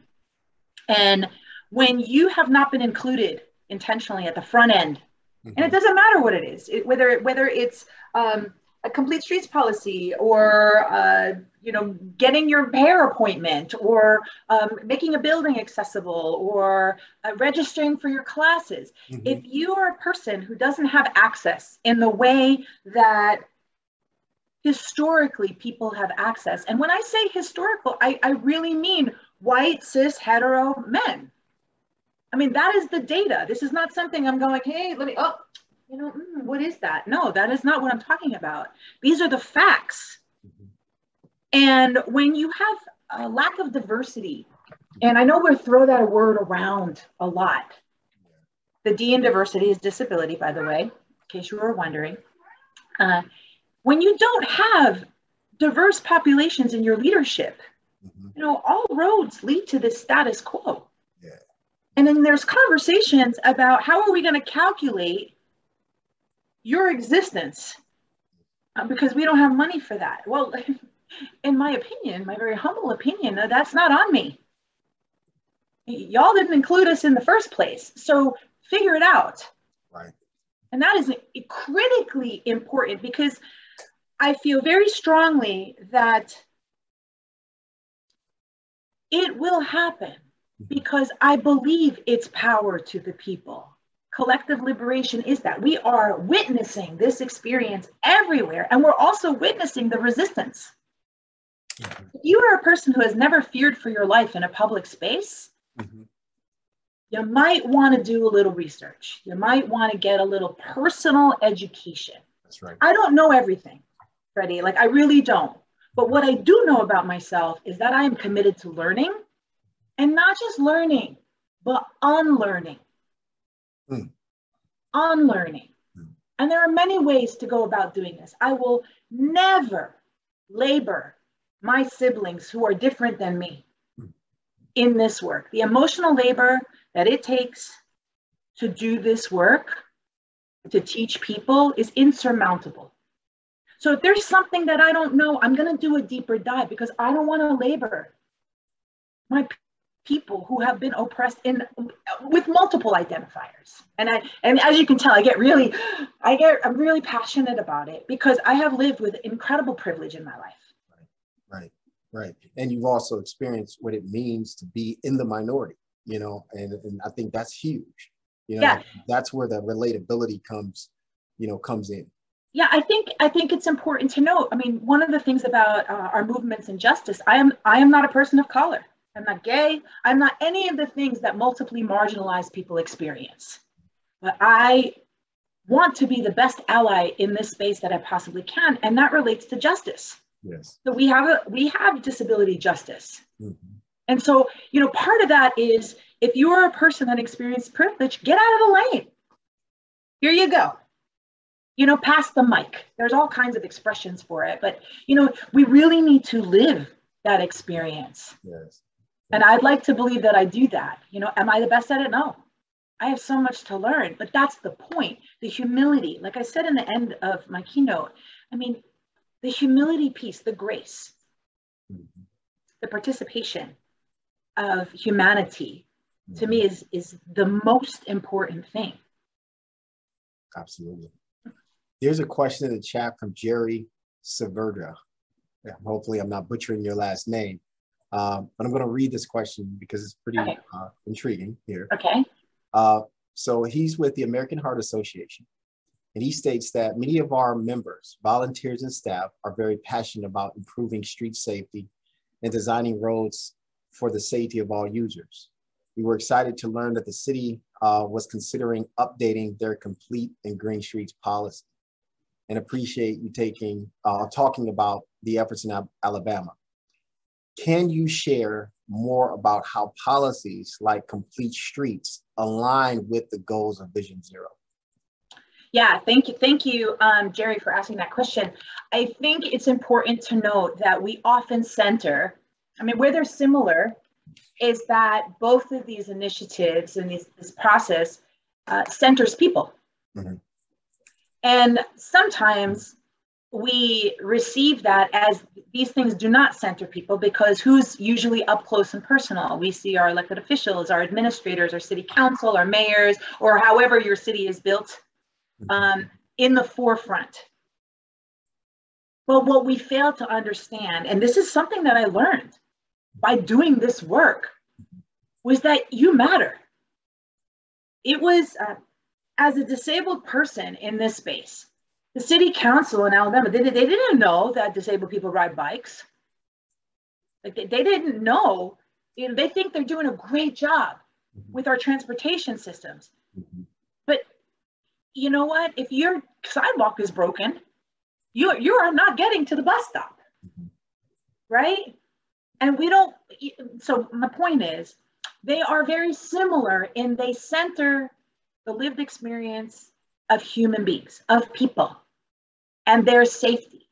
Speaker 2: And when you have not been included intentionally at the front end, mm-hmm. and it mm-hmm. doesn't matter what it is, it, whether whether it's um, a complete streets policy or uh, you know getting your hair appointment or um, making a building accessible or uh, registering for your classes mm-hmm. if you are a person who doesn't have access in the way that historically people have access and when i say historical i, I really mean white cis hetero men I mean, that is the data. This is not something I'm going, hey, let me, oh, you know, mm, what is that? No, that is not what I'm talking about. These are the facts. And when you have a lack of diversity, and I know we throw that word around a lot. The D in diversity is disability, by the way, in case you were wondering. Uh, when you don't have diverse populations in your leadership, mm-hmm. you know, all roads lead to this status quo. Yeah. And then there's conversations about how are we going to calculate your existence uh, because we don't have money for that. Well, *laughs* in my opinion, my very humble opinion, uh, that's not on me. Y'all didn't include us in the first place. So figure it out.
Speaker 1: Right.
Speaker 2: And that is critically important because I feel very strongly that it will happen mm-hmm. because I believe its power to the people. Collective liberation is that we are witnessing this experience everywhere, and we're also witnessing the resistance. Mm-hmm. If you are a person who has never feared for your life in a public space, mm-hmm. you might want to do a little research. You might want to get a little personal education.
Speaker 1: That's right.
Speaker 2: I don't know everything. Freddie. Like I really don't. But what I do know about myself is that I am committed to learning and not just learning, but unlearning. Mm. Unlearning. Mm. And there are many ways to go about doing this. I will never labor my siblings who are different than me mm. in this work. The emotional labor that it takes to do this work, to teach people, is insurmountable. So if there's something that I don't know, I'm going to do a deeper dive because I don't want to labor my people who have been oppressed in with multiple identifiers. And I and as you can tell, I get really I get I'm really passionate about it because I have lived with incredible privilege in my life.
Speaker 1: Right. Right. Right. And you've also experienced what it means to be in the minority, you know, and, and I think that's huge. You know, yeah. that's where the relatability comes, you know, comes in
Speaker 2: yeah i think i think it's important to note i mean one of the things about uh, our movements in justice i am i am not a person of color i'm not gay i'm not any of the things that multiply marginalized people experience but i want to be the best ally in this space that i possibly can and that relates to justice
Speaker 1: yes
Speaker 2: so we have a we have disability justice mm-hmm. and so you know part of that is if you are a person that experienced privilege get out of the lane here you go you know, pass the mic. There's all kinds of expressions for it, but you know, we really need to live that experience.
Speaker 1: Yes.
Speaker 2: And I'd like to believe that I do that. You know, am I the best at it? No. I have so much to learn, but that's the point. The humility, like I said in the end of my keynote, I mean, the humility piece, the grace, mm-hmm. the participation of humanity mm-hmm. to me is is the most important thing.
Speaker 1: Absolutely. There's a question in the chat from Jerry Severda. Hopefully, I'm not butchering your last name, um, but I'm going to read this question because it's pretty okay. uh, intriguing here.
Speaker 2: Okay.
Speaker 1: Uh, so he's with the American Heart Association, and he states that many of our members, volunteers, and staff are very passionate about improving street safety and designing roads for the safety of all users. We were excited to learn that the city uh, was considering updating their complete and green streets policy and appreciate you taking uh, talking about the efforts in Alabama. Can you share more about how policies like complete streets align with the goals of Vision Zero?
Speaker 2: Yeah, thank you, thank you, um, Jerry, for asking that question. I think it's important to note that we often center. I mean, where they're similar is that both of these initiatives and these, this process uh, centers people. Mm-hmm. And sometimes we receive that as these things do not center people because who's usually up close and personal? We see our elected officials, our administrators, our city council, our mayors, or however your city is built um, in the forefront. But what we fail to understand, and this is something that I learned by doing this work, was that you matter. It was, uh, as a disabled person in this space, the city council in Alabama, they, they didn't know that disabled people ride bikes. Like they, they didn't know, you know, they think they're doing a great job. mm-hmm. with our transportation systems. Mm-hmm. But you know what? If your sidewalk is broken, you you are not getting to the bus stop, mm-hmm. right? And we don't. So my point is, they are very similar in they center the lived experience of human beings, of people, and their safety.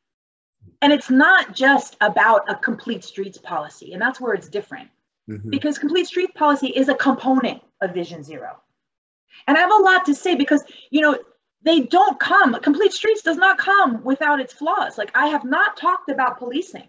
Speaker 2: And it's not just about a complete streets policy, and that's where it's different. Mm-hmm. Because complete streets policy is a component of Vision Zero. And I have a lot to say because, you know, they don't come, complete streets does not come without its flaws. Like I have not talked about policing.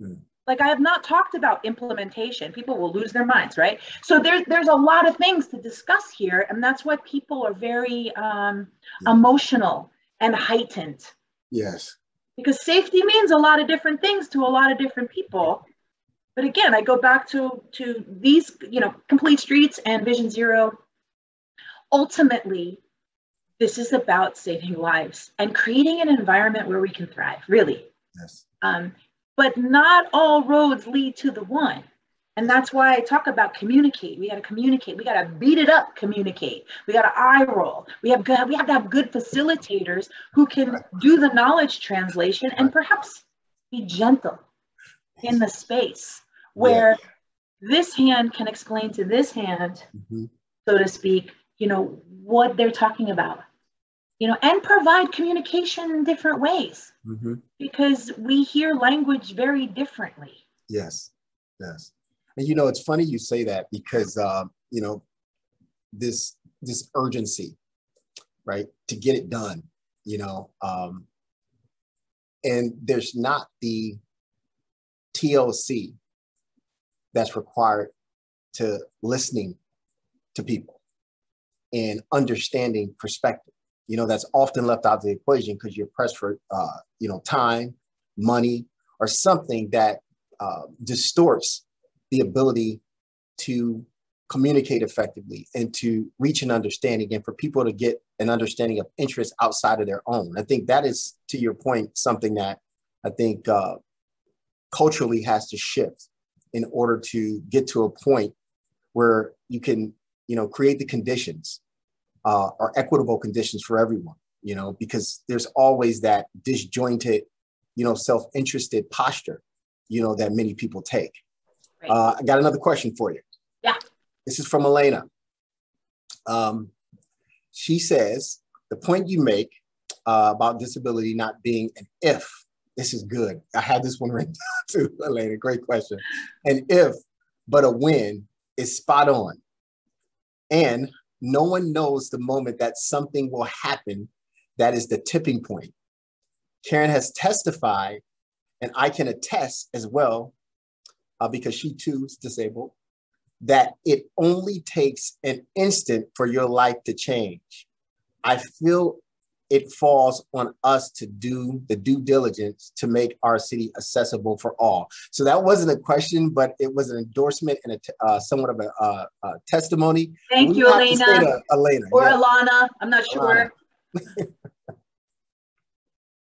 Speaker 2: Mm. Like I have not talked about implementation. People will lose their minds, right? So there's there's a lot of things to discuss here, and that's why people are very um, emotional and heightened.
Speaker 1: Yes.
Speaker 2: Because safety means a lot of different things to a lot of different people. But again, I go back to to these, you know, complete streets and Vision Zero. Ultimately, this is about saving lives and creating an environment where we can thrive. Really.
Speaker 1: Yes.
Speaker 2: Um, but not all roads lead to the one. And that's why I talk about communicate. We got to communicate. We got to beat it up. Communicate. We got to eye roll. We have good, we have to have good facilitators who can do the knowledge translation and perhaps be gentle in the space where yeah. this hand can explain to this hand, mm-hmm. so to speak, you know what they're talking about you know, and provide communication in different ways mm-hmm. because we hear language very differently.
Speaker 1: Yes, yes. And you know, it's funny you say that because uh, you know this this urgency, right, to get it done. You know, um, and there's not the TLC that's required to listening to people and understanding perspective you know, that's often left out of the equation because you're pressed for, uh, you know, time, money, or something that uh, distorts the ability to communicate effectively and to reach an understanding and for people to get an understanding of interests outside of their own. I think that is, to your point, something that I think uh, culturally has to shift in order to get to a point where you can, you know, create the conditions uh, are equitable conditions for everyone, you know, because there's always that disjointed, you know, self-interested posture, you know, that many people take. Uh, I got another question for you.
Speaker 2: Yeah.
Speaker 1: This is from Elena. Um, she says, the point you make uh, about disability not being an if, this is good. I had this one *laughs* written down too, Elena, great question. An if, but a when is spot on. And no one knows the moment that something will happen that is the tipping point. Karen has testified, and I can attest as well, uh, because she too is disabled, that it only takes an instant for your life to change. I feel it falls on us to do the due diligence to make our city accessible for all. So that wasn't a question, but it was an endorsement and a uh, somewhat of a, uh, a testimony.
Speaker 2: Thank you, Elena.
Speaker 1: To, Elena.
Speaker 2: Or yeah. Alana, I'm not sure. *laughs*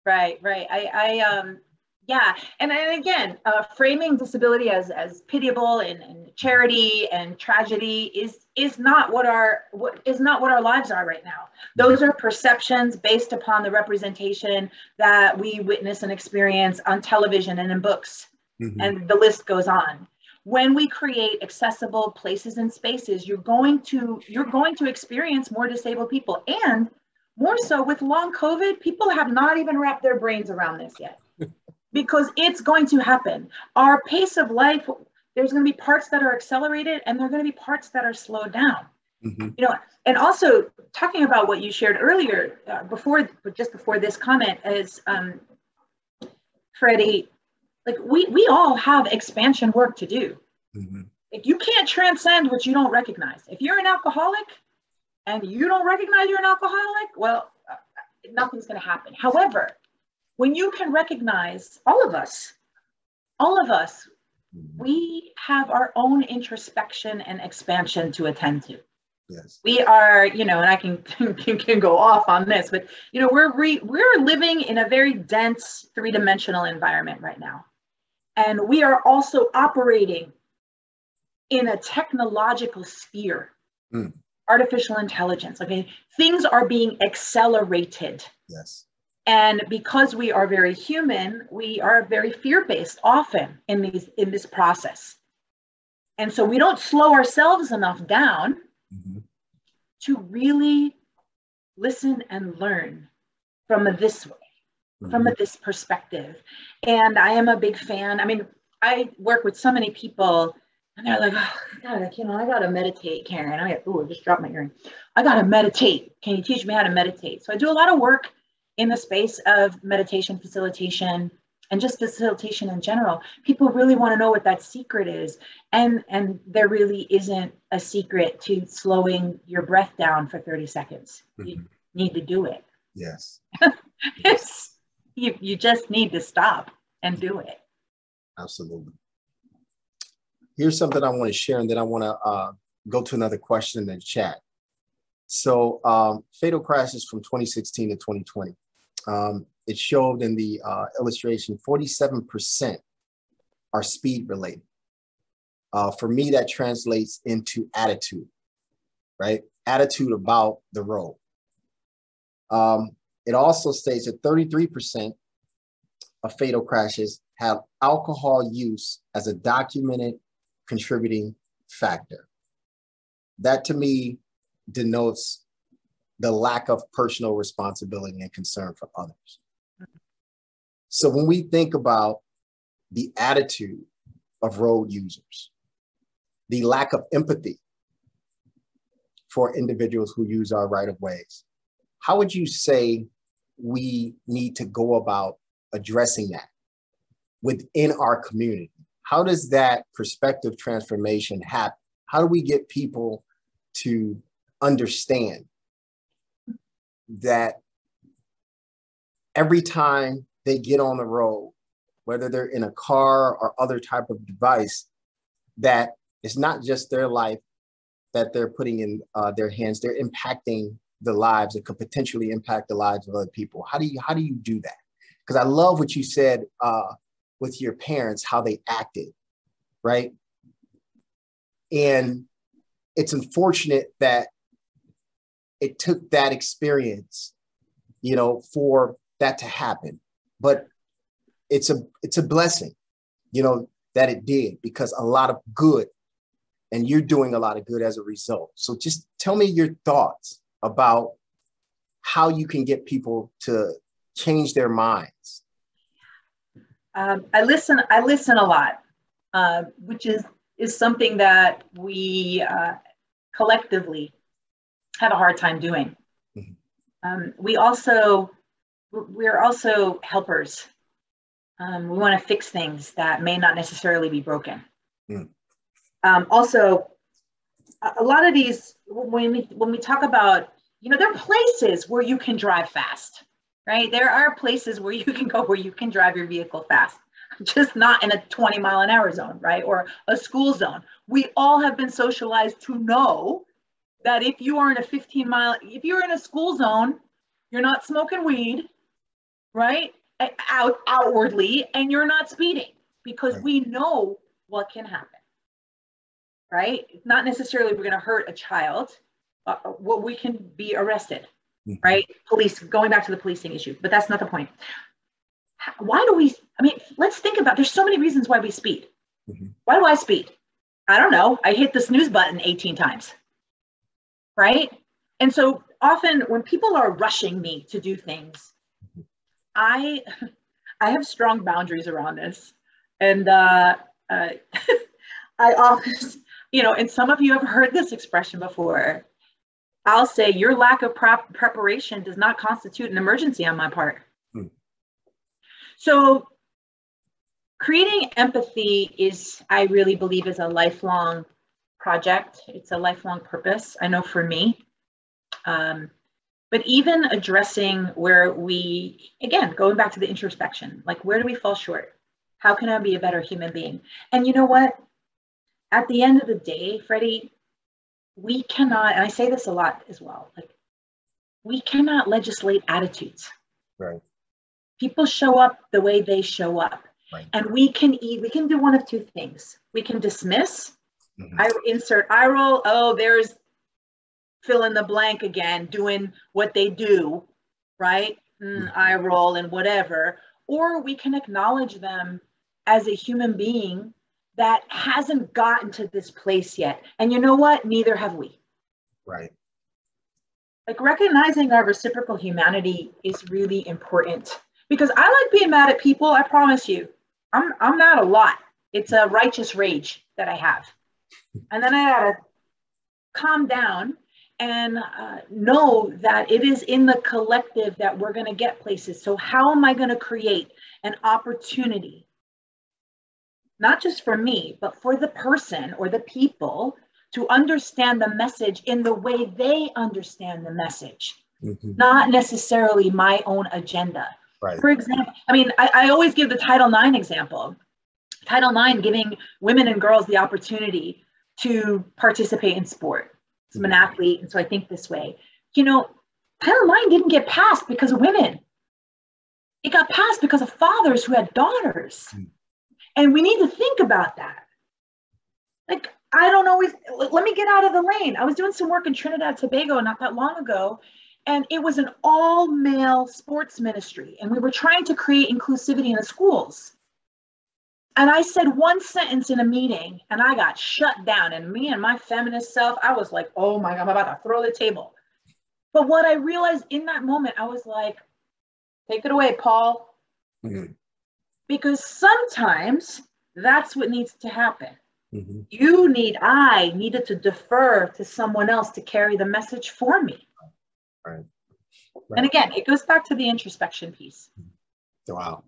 Speaker 2: right, right. I, I, um, yeah, and, and again, uh, framing disability as, as pitiable and, and charity and tragedy is is not what our what is not what our lives are right now. Those are perceptions based upon the representation that we witness and experience on television and in books, mm-hmm. and the list goes on. When we create accessible places and spaces, you're going to you're going to experience more disabled people, and more so with long COVID, people have not even wrapped their brains around this yet because it's going to happen. Our pace of life, there's going to be parts that are accelerated and there are going to be parts that are slowed down. Mm-hmm. You know, and also talking about what you shared earlier, uh, before just before this comment, is um, Freddie, like we we all have expansion work to do. Mm-hmm. If you can't transcend what you don't recognize, if you're an alcoholic and you don't recognize you're an alcoholic, well, uh, nothing's going to happen. However, when you can recognize all of us, all of us, mm-hmm. we have our own introspection and expansion to attend to.
Speaker 1: Yes.
Speaker 2: We are, you know, and I can, *laughs* can, can go off on this, but you know, we're re, we're living in a very dense three-dimensional environment right now. And we are also operating in a technological sphere.
Speaker 1: Mm.
Speaker 2: Artificial intelligence. Okay, things are being accelerated.
Speaker 1: Yes.
Speaker 2: And because we are very human, we are very fear-based often in these in this process. And so we don't slow ourselves enough down
Speaker 1: Mhm.
Speaker 2: to really listen and learn from this way from
Speaker 1: Mhm.
Speaker 2: this perspective. And I am a big fan. I mean, I work with so many people and they're like, oh, God, you know, I got to meditate, Karen. I got, oh, I just dropped my earring. I got to meditate. Can you teach me how to meditate? So I do a lot of work in the space of meditation facilitation and just facilitation in general. People really want to know what that secret is. And, and there really isn't a secret to slowing your breath down for 30 seconds. You
Speaker 1: Mhm.
Speaker 2: need to do it.
Speaker 1: Yes. *laughs*
Speaker 2: It's, you, you just need to stop and do it.
Speaker 1: Absolutely. Here's something I want to share, and then I want to uh, go to another question in the chat. So, um, fatal crashes from 2016 to 2020. Um, it showed in the uh, illustration 47% are speed related. Uh, for me, that translates into attitude, right? Attitude about the road. Um, it also states that 33% of fatal crashes have alcohol use as a documented contributing factor. That to me denotes the lack of personal responsibility and concern for others. Mm-hmm. So when we think about the attitude of road users, the lack of empathy for individuals who use our right of ways, how would you say we need to go about addressing that within our community? How does that perspective transformation happen? How do we get people to understand that every time they get on the road, whether they're in a car or other type of device, that it's not just their life that they're putting in uh, their hands, they're impacting the lives that could potentially impact the lives of other people. How do you how do you do that? Because I love what you said uh, with your parents, how they acted, right? And it's unfortunate that it took that experience, you know, for that to happen. But it's a it's a blessing, you know, that it did because a lot of good, and you're doing a lot of good as a result. So just tell me your thoughts about how you can get people to change their minds.
Speaker 2: Um, I listen. I listen a lot, uh, which is is something that we uh, collectively have a hard time doing.
Speaker 1: Mhm.
Speaker 2: Um, we also we're also helpers. Um, we want to fix things that may not necessarily be broken.
Speaker 1: Mm.
Speaker 2: Um, also, a a lot of these when we when we talk about you know there are places where you can drive fast right there are places where you can go where you can drive your vehicle fast just not in a 20 mile an hour zone right or a school zone we all have been socialized to know that if you are in a 15 mile if you're in a school zone you're not smoking weed right? Out outwardly and you're not speeding because
Speaker 1: Right.
Speaker 2: we know what can happen right? Not necessarily we're going to hurt a child uh, what we can be arrested
Speaker 1: Mhm.
Speaker 2: right? Police going back to the policing issue but that's not the point. Why do we i mean let's think about there's so many reasons why we speed.
Speaker 1: Mhm.
Speaker 2: why do i speed? I don't know. I hit the snooze button 18 times right and so often when people are rushing me to do things i *laughs* i have strong boundaries around this and uh, uh *laughs* i often you know and some of you have heard this expression before I'll say your lack of prep preparation does not constitute an emergency on my part.
Speaker 1: Hmm.
Speaker 2: So creating empathy is, I really believe, is a lifelong project. It's a lifelong purpose. I know for me. Um, but even addressing where we, again, going back to the introspection, like where do we fall short? How can I be a better human being? And you know what? At the end of the day, Freddie, we cannot, and I say this a lot as well, like we cannot legislate attitudes.
Speaker 1: Right.
Speaker 2: People show up the way they show up.
Speaker 1: Right.
Speaker 2: And we can eat, we can do one of two things. We can dismiss Mm-hmm. I insert eye roll. Oh, there's fill in the blank again, doing what they do, right? Mm, mm-hmm. eye roll and whatever. Or we can acknowledge them as a human being that hasn't gotten to this place yet. And you know what? Neither have we.
Speaker 1: Right.
Speaker 2: Like recognizing our reciprocal humanity is really important because I like being mad at people. I promise you, I'm I'm mad a lot. It's a righteous rage that I have, and then I gotta calm down and uh, know that it is in the collective that we're going to get places. So how am I going to create an opportunity not just for me, but for the person or the people to understand the message in the way they understand the message, mm-hmm. not necessarily my own agenda.
Speaker 1: Right.
Speaker 2: For example, I mean, I, I always give the Title IX example. Title IX giving women and girls the opportunity to participate in sport. I'm an mm-hmm. athlete, and so I think this way. You know, Title IX didn't get passed because of women. It got passed because of fathers who had daughters. Mm. And we need to think about that. Like, I don't always, let me get out of the lane. I was doing some work in Trinidad Tobago not that long ago, and it was an all male sports ministry. And we were trying to create inclusivity in the schools. And I said one sentence in a meeting and I got shut down. And me and my feminist self, I was like, oh my God, I'm about to throw the table. But what I realized in that moment, I was like, take it away, Paul. Mm-hmm because sometimes that's what needs to happen. Mm-hmm. You need, I needed to defer to someone else to carry the message for me. Right. right. And again, it goes back to the introspection piece.
Speaker 1: Wow.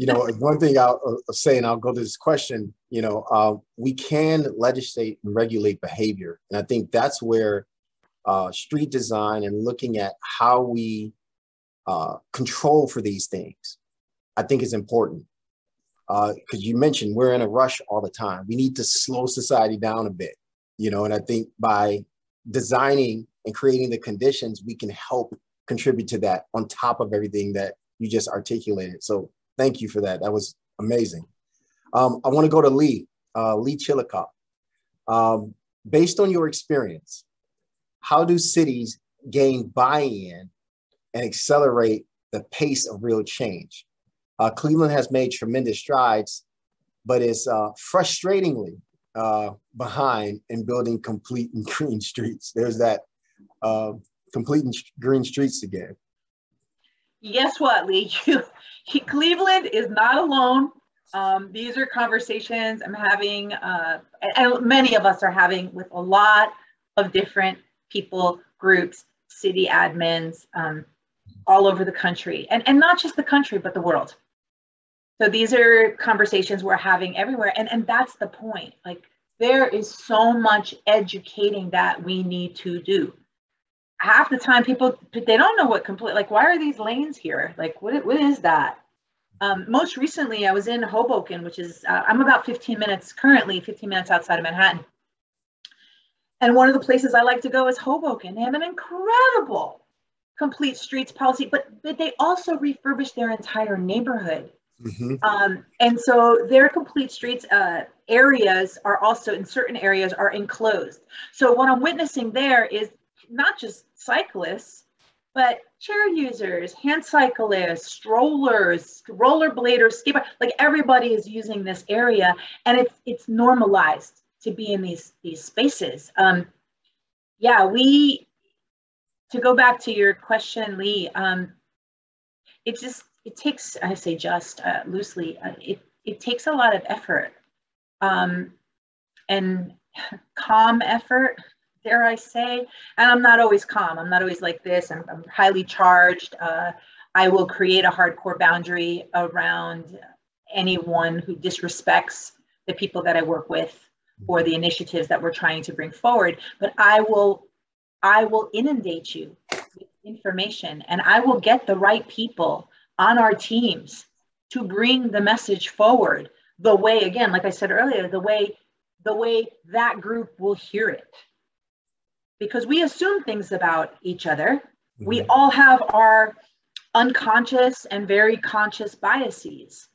Speaker 1: You know, one thing I'll, I'll say, and I'll go to this question, you know, uh, we can legislate and regulate behavior. And I think that's where uh, street design and looking at how we uh, control for these things I think is important. Because uh, you mentioned we're in a rush all the time. We need to slow society down a bit, you know, and I think by designing and creating the conditions, we can help contribute to that on top of everything that you just articulated. So thank you for that. That was amazing. Um, I want to go to Lee, uh, Lee Chillicothe. Um, based on your experience, how do cities gain buy-in and accelerate the pace of real change? Uh, Cleveland has made tremendous strides, but is uh, frustratingly uh, behind in building complete and *laughs* green streets. There's that uh, complete and green streets again.
Speaker 2: Guess what, Lee? *laughs* You, Cleveland is not alone. Um, these are conversations I'm having, uh, and many of us are having with a lot of different people, groups, city admins, um, all over the country, and, and not just the country, but the world. So these are conversations we're having everywhere. And, and that's the point. Like there is so much educating that we need to do. Half the time people, they don't know what complete, like, why are these lanes here? Like, what, what is that? Um, most recently, I was in Hoboken, which is, uh, I'm about 15 minutes, currently 15 minutes outside of Manhattan. And one of the places I like to go is Hoboken. They have an incredible complete streets policy, but, but they also refurbished their entire neighborhood. Mm-hmm. Um, and so their complete streets uh, areas are also in certain areas are enclosed. So what I'm witnessing there is not just cyclists, but chair users, hand cyclists, strollers, rollerbladers, skateboard, like everybody is using this area and it's it's normalized to be in these these spaces. Um, yeah, we to go back to your question, Lee, um, it just it takes, I say just uh, loosely, uh, it, it takes a lot of effort um, and *laughs* calm effort, dare I say. And I'm not always calm. I'm not always like this. I'm, I'm highly charged. Uh, I will create a hardcore boundary around anyone who disrespects the people that I work with or the initiatives that we're trying to bring forward. But I will, I will inundate you with information and I will get the right people on our teams to bring the message forward the way again like i said earlier the way the way that group will hear it because we assume things about each other mm-hmm. we all have our unconscious and very conscious biases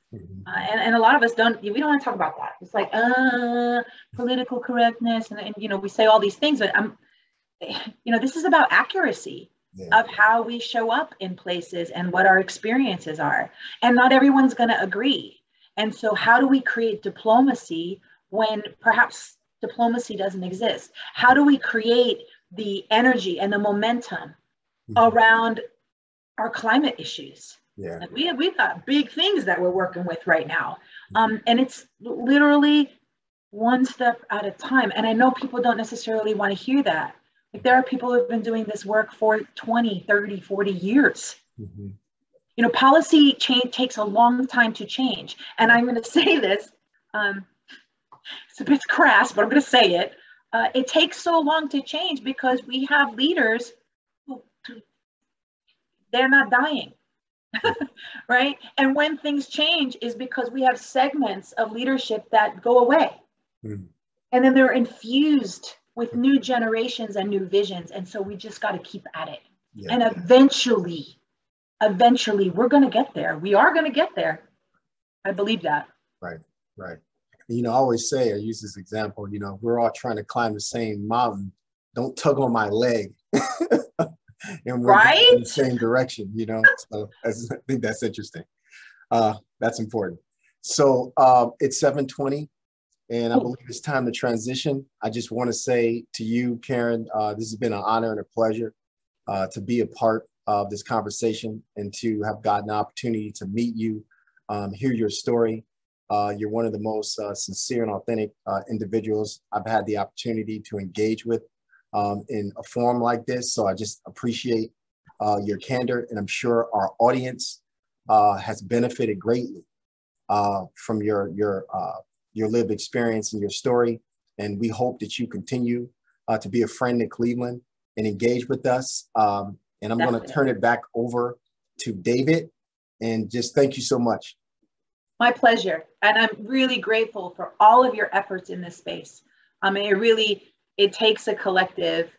Speaker 2: Uh, and, and a lot of us don't, we don't want to talk about that. It's like, uh, political correctness. And, and, you know, we say all these things, but I'm, you know, this is about accuracy yeah. of how we show up in places and what our experiences are. And not everyone's going to agree. And so, how do we create diplomacy when perhaps diplomacy doesn't exist? How do we create the energy and the momentum mm-hmm. around our climate issues?
Speaker 1: Yeah.
Speaker 2: Like we, we've got big things that we're working with right now. Um, and it's literally one step at a time. And I know people don't necessarily want to hear that. Like there are people who have been doing this work for 20, 30, 40 years. Mm-hmm. You know, policy change takes a long time to change. And I'm going *laughs* to say this, um, it's a bit crass, but I'm going to say it. Uh, it takes so long to change because we have leaders who, they're not dying *laughs* right? And when things change is because we have segments of leadership that go away. Mm. And then they're infused with new generations and new visions. And so we just got to keep at it. Yeah. And eventually, eventually, we're going to get there. We are going to get there. I believe that.
Speaker 1: Right, right. You know, I always say, I use this example, you know, we're all trying to climb the same mountain. Don't tug on my leg. *laughs* and we're right? in the same direction, you know. So I think that's interesting. Uh, that's important. So uh, it's 720 and I believe it's time to transition. I just want to say to you, Karen, uh, this has been an honor and a pleasure uh, to be a part of this conversation and to have gotten the opportunity to meet you, um, hear your story. Uh, you're one of the most uh, sincere and authentic uh, individuals I've had the opportunity to engage with um, in a forum like this. So I just appreciate uh, your candor, and I'm sure our audience uh, has benefited greatly uh, from your your uh, your lived experience and your story. And we hope that you continue uh, to be a friend in Cleveland and engage with us. Um, and I'm going to turn it back over to David. And just thank you so much.
Speaker 2: My pleasure. And I'm really grateful for all of your efforts in this space. I mean, it really it takes a collective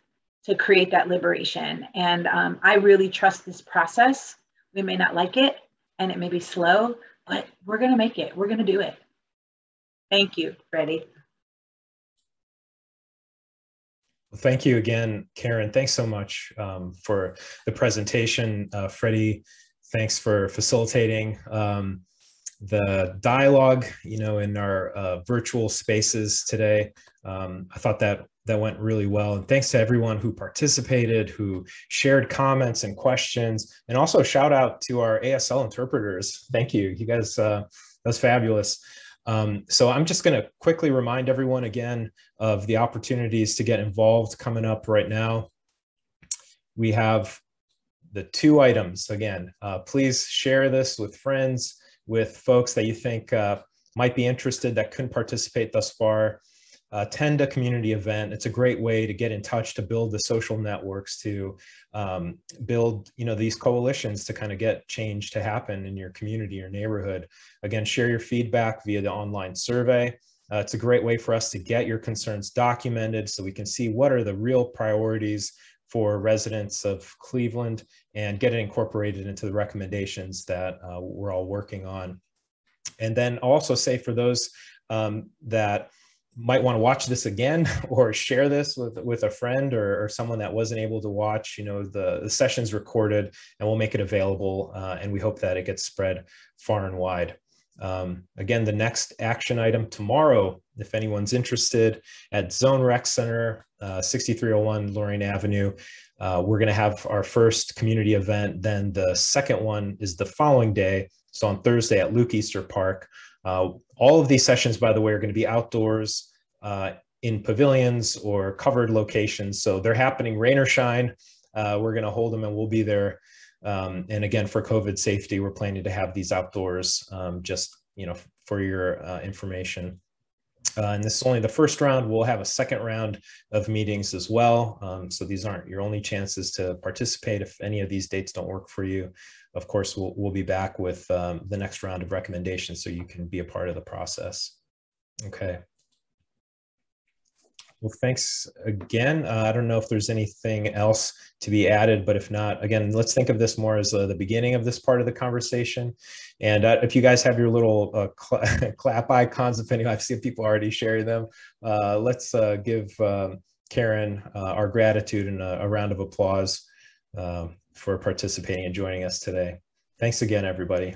Speaker 2: to create that liberation. And um, I really trust this process. We may not like it and it may be slow, but we're going to make it. We're going to do it. Thank you, Freddie.
Speaker 3: Well, thank you again, Karen. Thanks so much um, for the presentation. Uh, Freddie, thanks for facilitating. Um, the dialogue, you know, in our uh, virtual spaces today. Um, I thought that that went really well. And thanks to everyone who participated, who shared comments and questions, and also shout out to our ASL interpreters. Thank you. You guys, uh, that was fabulous. Um, so I'm just going to quickly remind everyone again of the opportunities to get involved coming up right now. We have the two items again. Uh, please share this with friends with folks that you think uh, might be interested that couldn't participate thus far. Attend a community event. It's a great way to get in touch, to build the social networks, to um, build, you know, these coalitions to kind of get change to happen in your community or neighborhood. Again, share your feedback via the online survey. Uh, it's a great way for us to get your concerns documented so we can see what are the real priorities for residents of Cleveland and get it incorporated into the recommendations that uh, we're all working on. And then also say for those um, that might want to watch this again *laughs* or share this with, with a friend or, or someone that wasn't able to watch, you know, the, the session's recorded and we'll make it available. Uh, and we hope that it gets spread far and wide. Um, again, the next action item tomorrow, if anyone's interested, at Zone Rec Center, uh, 6301 Lorain Avenue. Uh, we're going to have our first community event. Then the second one is the following day. So on Thursday at Luke Easter Park. Uh, all of these sessions, by the way, are going to be outdoors uh, in pavilions or covered locations. So they're happening rain or shine. Uh, we're going to hold them and we'll be there. Um, and again, for COVID safety, we're planning to have these outdoors um, just, you know, for your uh, information. Uh, and this is only the first round. We'll have a second round of meetings as well. Um, so these aren't your only chances to participate. If any of these dates don't work for you, of course, we'll, we'll be back with um, the next round of recommendations so you can be a part of the process. Okay. Well, thanks again. Uh, I don't know if there's anything else to be added, but if not, again, let's think of this more as uh, the beginning of this part of the conversation. And uh, if you guys have your little uh, cl *laughs* clap icons, if any, I've seen people already sharing them, uh, let's uh, give um, Karen our gratitude and a, a, round of applause um, for participating and joining us today. Thanks again, everybody.